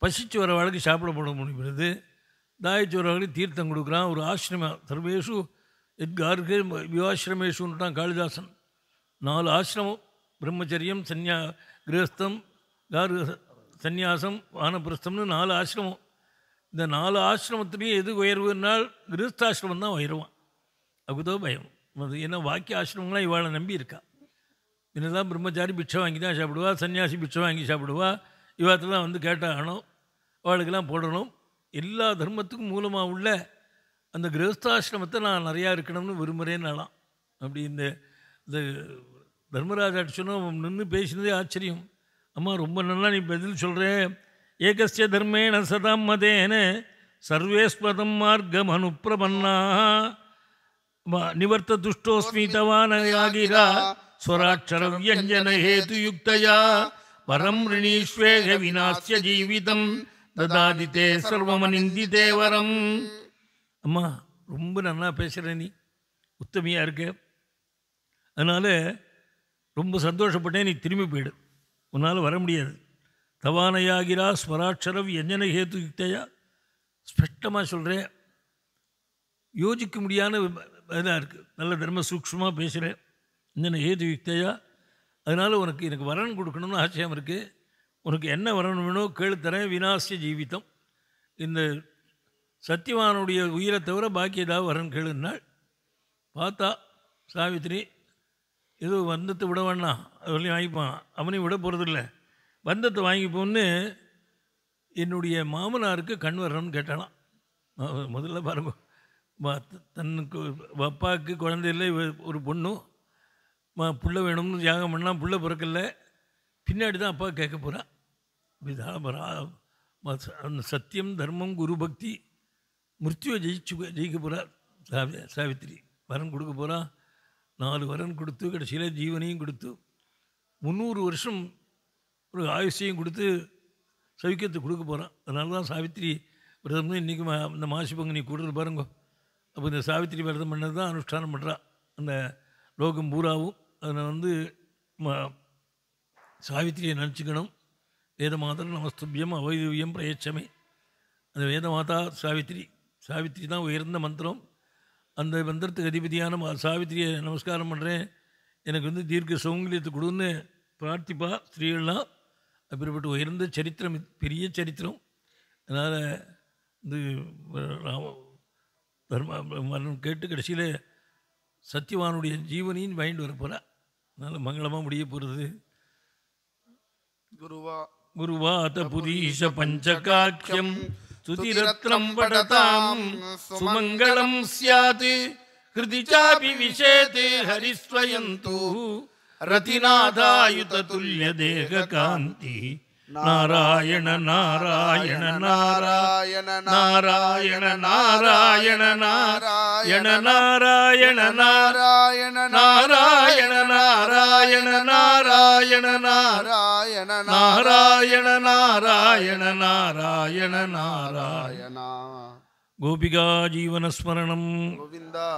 பசிச்சு வர வாழ்க்கை சாப்பிட போட முடிகிறது. தாயிச்சு வர வாழ்க்கை தீர்த்தம் கொடுக்குறான். ஒரு ஆசிரம சர்வேஷு எத்கார்கு விவாசிரமேஷுன்ட்டான் காளிதாசன். நாலு ஆசிரமம் பிரம்மச்சரியம் சன்னியா கிரகஸ்தம் கார் சந்நியாசம் வானபிரஸ்தம்னு நாலு ஆசிரமம். இந்த நாலு ஆசிரமத்துலேயும் எது உயர்வுனால் கிரகஸ்தாசிரமம் தான் உயருவான். அதுக்குதோ பயம். அது ஏன்னா வாக்கிய ஆசிரமங்களாம் இவாளை நம்பி இருக்கா? என்னதான் பிரம்மச்சாரி பிச்சை வாங்கி தான் சாப்பிடுவா சன்னியாசி பிச்சை வாங்கி சாப்பிடுவா இவாத்தெல்லாம் வந்து கேட்டாகணும் அவளுக்கெல்லாம் போடணும். எல்லா தர்மத்துக்கும் மூலமாக உள்ள அந்த கிரகஸ்தாசிரமத்தை நான் நிறையா இருக்கணும்னு விரும்புகிறேன்னாலாம் அப்படி இந்த இந்த தர்மராஜா சொன்னால் நின்று பேசினதே ஆச்சரியம். அம்மா ரொம்ப நல்லா நீ பதில் சொல்கிறேன் ஏகஸ்ய தர்மேண சதாம் மதேன சர்வேஸ்மதம் மார்க்கம் அனுப்பிரபன்னா நிவர்த்த துஷ்டோஸ்மி தவானயாகிரா ஸ்வராட்சர வியஞ்சன ஹேதுயுக்தயா. வரம் ரிணீஸ்வேக வினாசிய ஜீவிதம் ததாதிதே சர்வமனிந்திதே வரம். அம்மா ரொம்ப நல்லா பேசுகிற நீ. உத்தமையாக இருக்க. அதனால் ரொம்ப சந்தோஷப்பட்டேன் நீ திரும்பி போயிடு. உன்னால் வர முடியாது. தவானையாகிறா ஸ்வராட்சரம் எஞ்சனை ஹேது யுக்தையா? ஸ்பஷ்டமாக சொல்கிறேன் யோசிக்க முடியாத இதாக இருக்குது நல்ல தர்ம சூக்ஷமாக பேசுகிறேன் என்னென்ன ஏது யுக்தையா? அதனால் உனக்கு எனக்கு வரன் கொடுக்கணும்னு ஆச்சரியம் இருக்குது உனக்கு என்ன வரணும் வேணும் கேளு தரேன். வினாசிய ஜீவிதம். இந்த சத்தியவானுடைய உயிரை தவிர பாக்கி ஏதாவது வரன் கேளுன்னாள். பார்த்தா சாவித்திரி இது வந்தத்தை விட வேணாம். அதுலையும் வாங்கிப்பான். அவனையும் விட போகிறதில்ல வந்தத்தை வாங்கிப்போன்னு என்னுடைய மாமனாருக்கு கண் வரணும்னு கேட்டாலாம் முதல்ல பாருங்க. தன்னுக்கு அப்பாவுக்கு குழந்தை ஒரு பொண்ணும் புள்ள வேணும்னு தியாகம் பண்ணால் புள்ள பிறக்கல. பின்னாடி தான் அப்பா கேட்க போகிறான் இதான் வரா அந்த சத்தியம் தர்மம் குரு பக்தி மிருத்யுவை ஜெயிச்சு ஜெயிக்க போகிறார் சாவி சாவித்திரி. வரன் கொடுக்க போகிறான் நாலு வரன் கொடுத்து கடைசியில் ஜீவனையும் கொடுத்து முந்நூறு வருஷம் ஒரு ஆயுஷையும் கொடுத்து சவிக்கத்தை கொடுக்க போகிறான் அதனால தான் சாவித்திரி விரதம் இன்றைக்கி இந்த மாசி பங்குனி கூடுறது பாருங்க. அப்போ இந்த சாவித்திரி விரதம் பண்ணது தான் அனுஷ்டானம் பண்ணுறா அந்த லோகம் பூராவும். அதில் வந்து ம- சாவித்திரியை நினச்சிக்கணும். வேதமாதர் நமஸ்துபியம் அவைதவியம் பிரயச்சமே. அந்த வேதமாதா சாவித்திரி சாவித்ரி தான் உயர்ந்த மந்திரம். அந்த மந்திரத்துக்கு அதிபதியான சாவித்திரியை நமஸ்காரம் பண்ணுறேன் எனக்கு வந்து தீர்க்க சௌங்கலியத்தை கொடுன்னு பிரார்த்திப்பா ஸ்திரீகள்லாம் அப்படிப்பட்ட உயர்ந்த சரித்திரம் பெரிய சரித்திரம். அதனால் இது ராம தர்மம் கேட்டு கடைசியில் சத்தியவானுடைய ஜீவனையும் வாங்கிட்டு வர அதனால் மங்களமாக முடிய போகிறது குருவா குருவா புதீஷ பஞ்சகாக்கியம். स्तुतिरत्नम् पठताम् सुमङ्गलम् स्यात्। कृति चापि विशेते हरिस्वयन्तु। रतिनाथायुततुल्यदेहकान्तिः நாராயண நாராயண நாராயண நாராயண நாராயண நாராயண நாராயண நாராயண நாராயண நாராயண நாராயண நாராயண நாராயண நாராயண நாராயண நாராயண கோபிகா ஜீவனஸ்மரணம் கோவிந்தா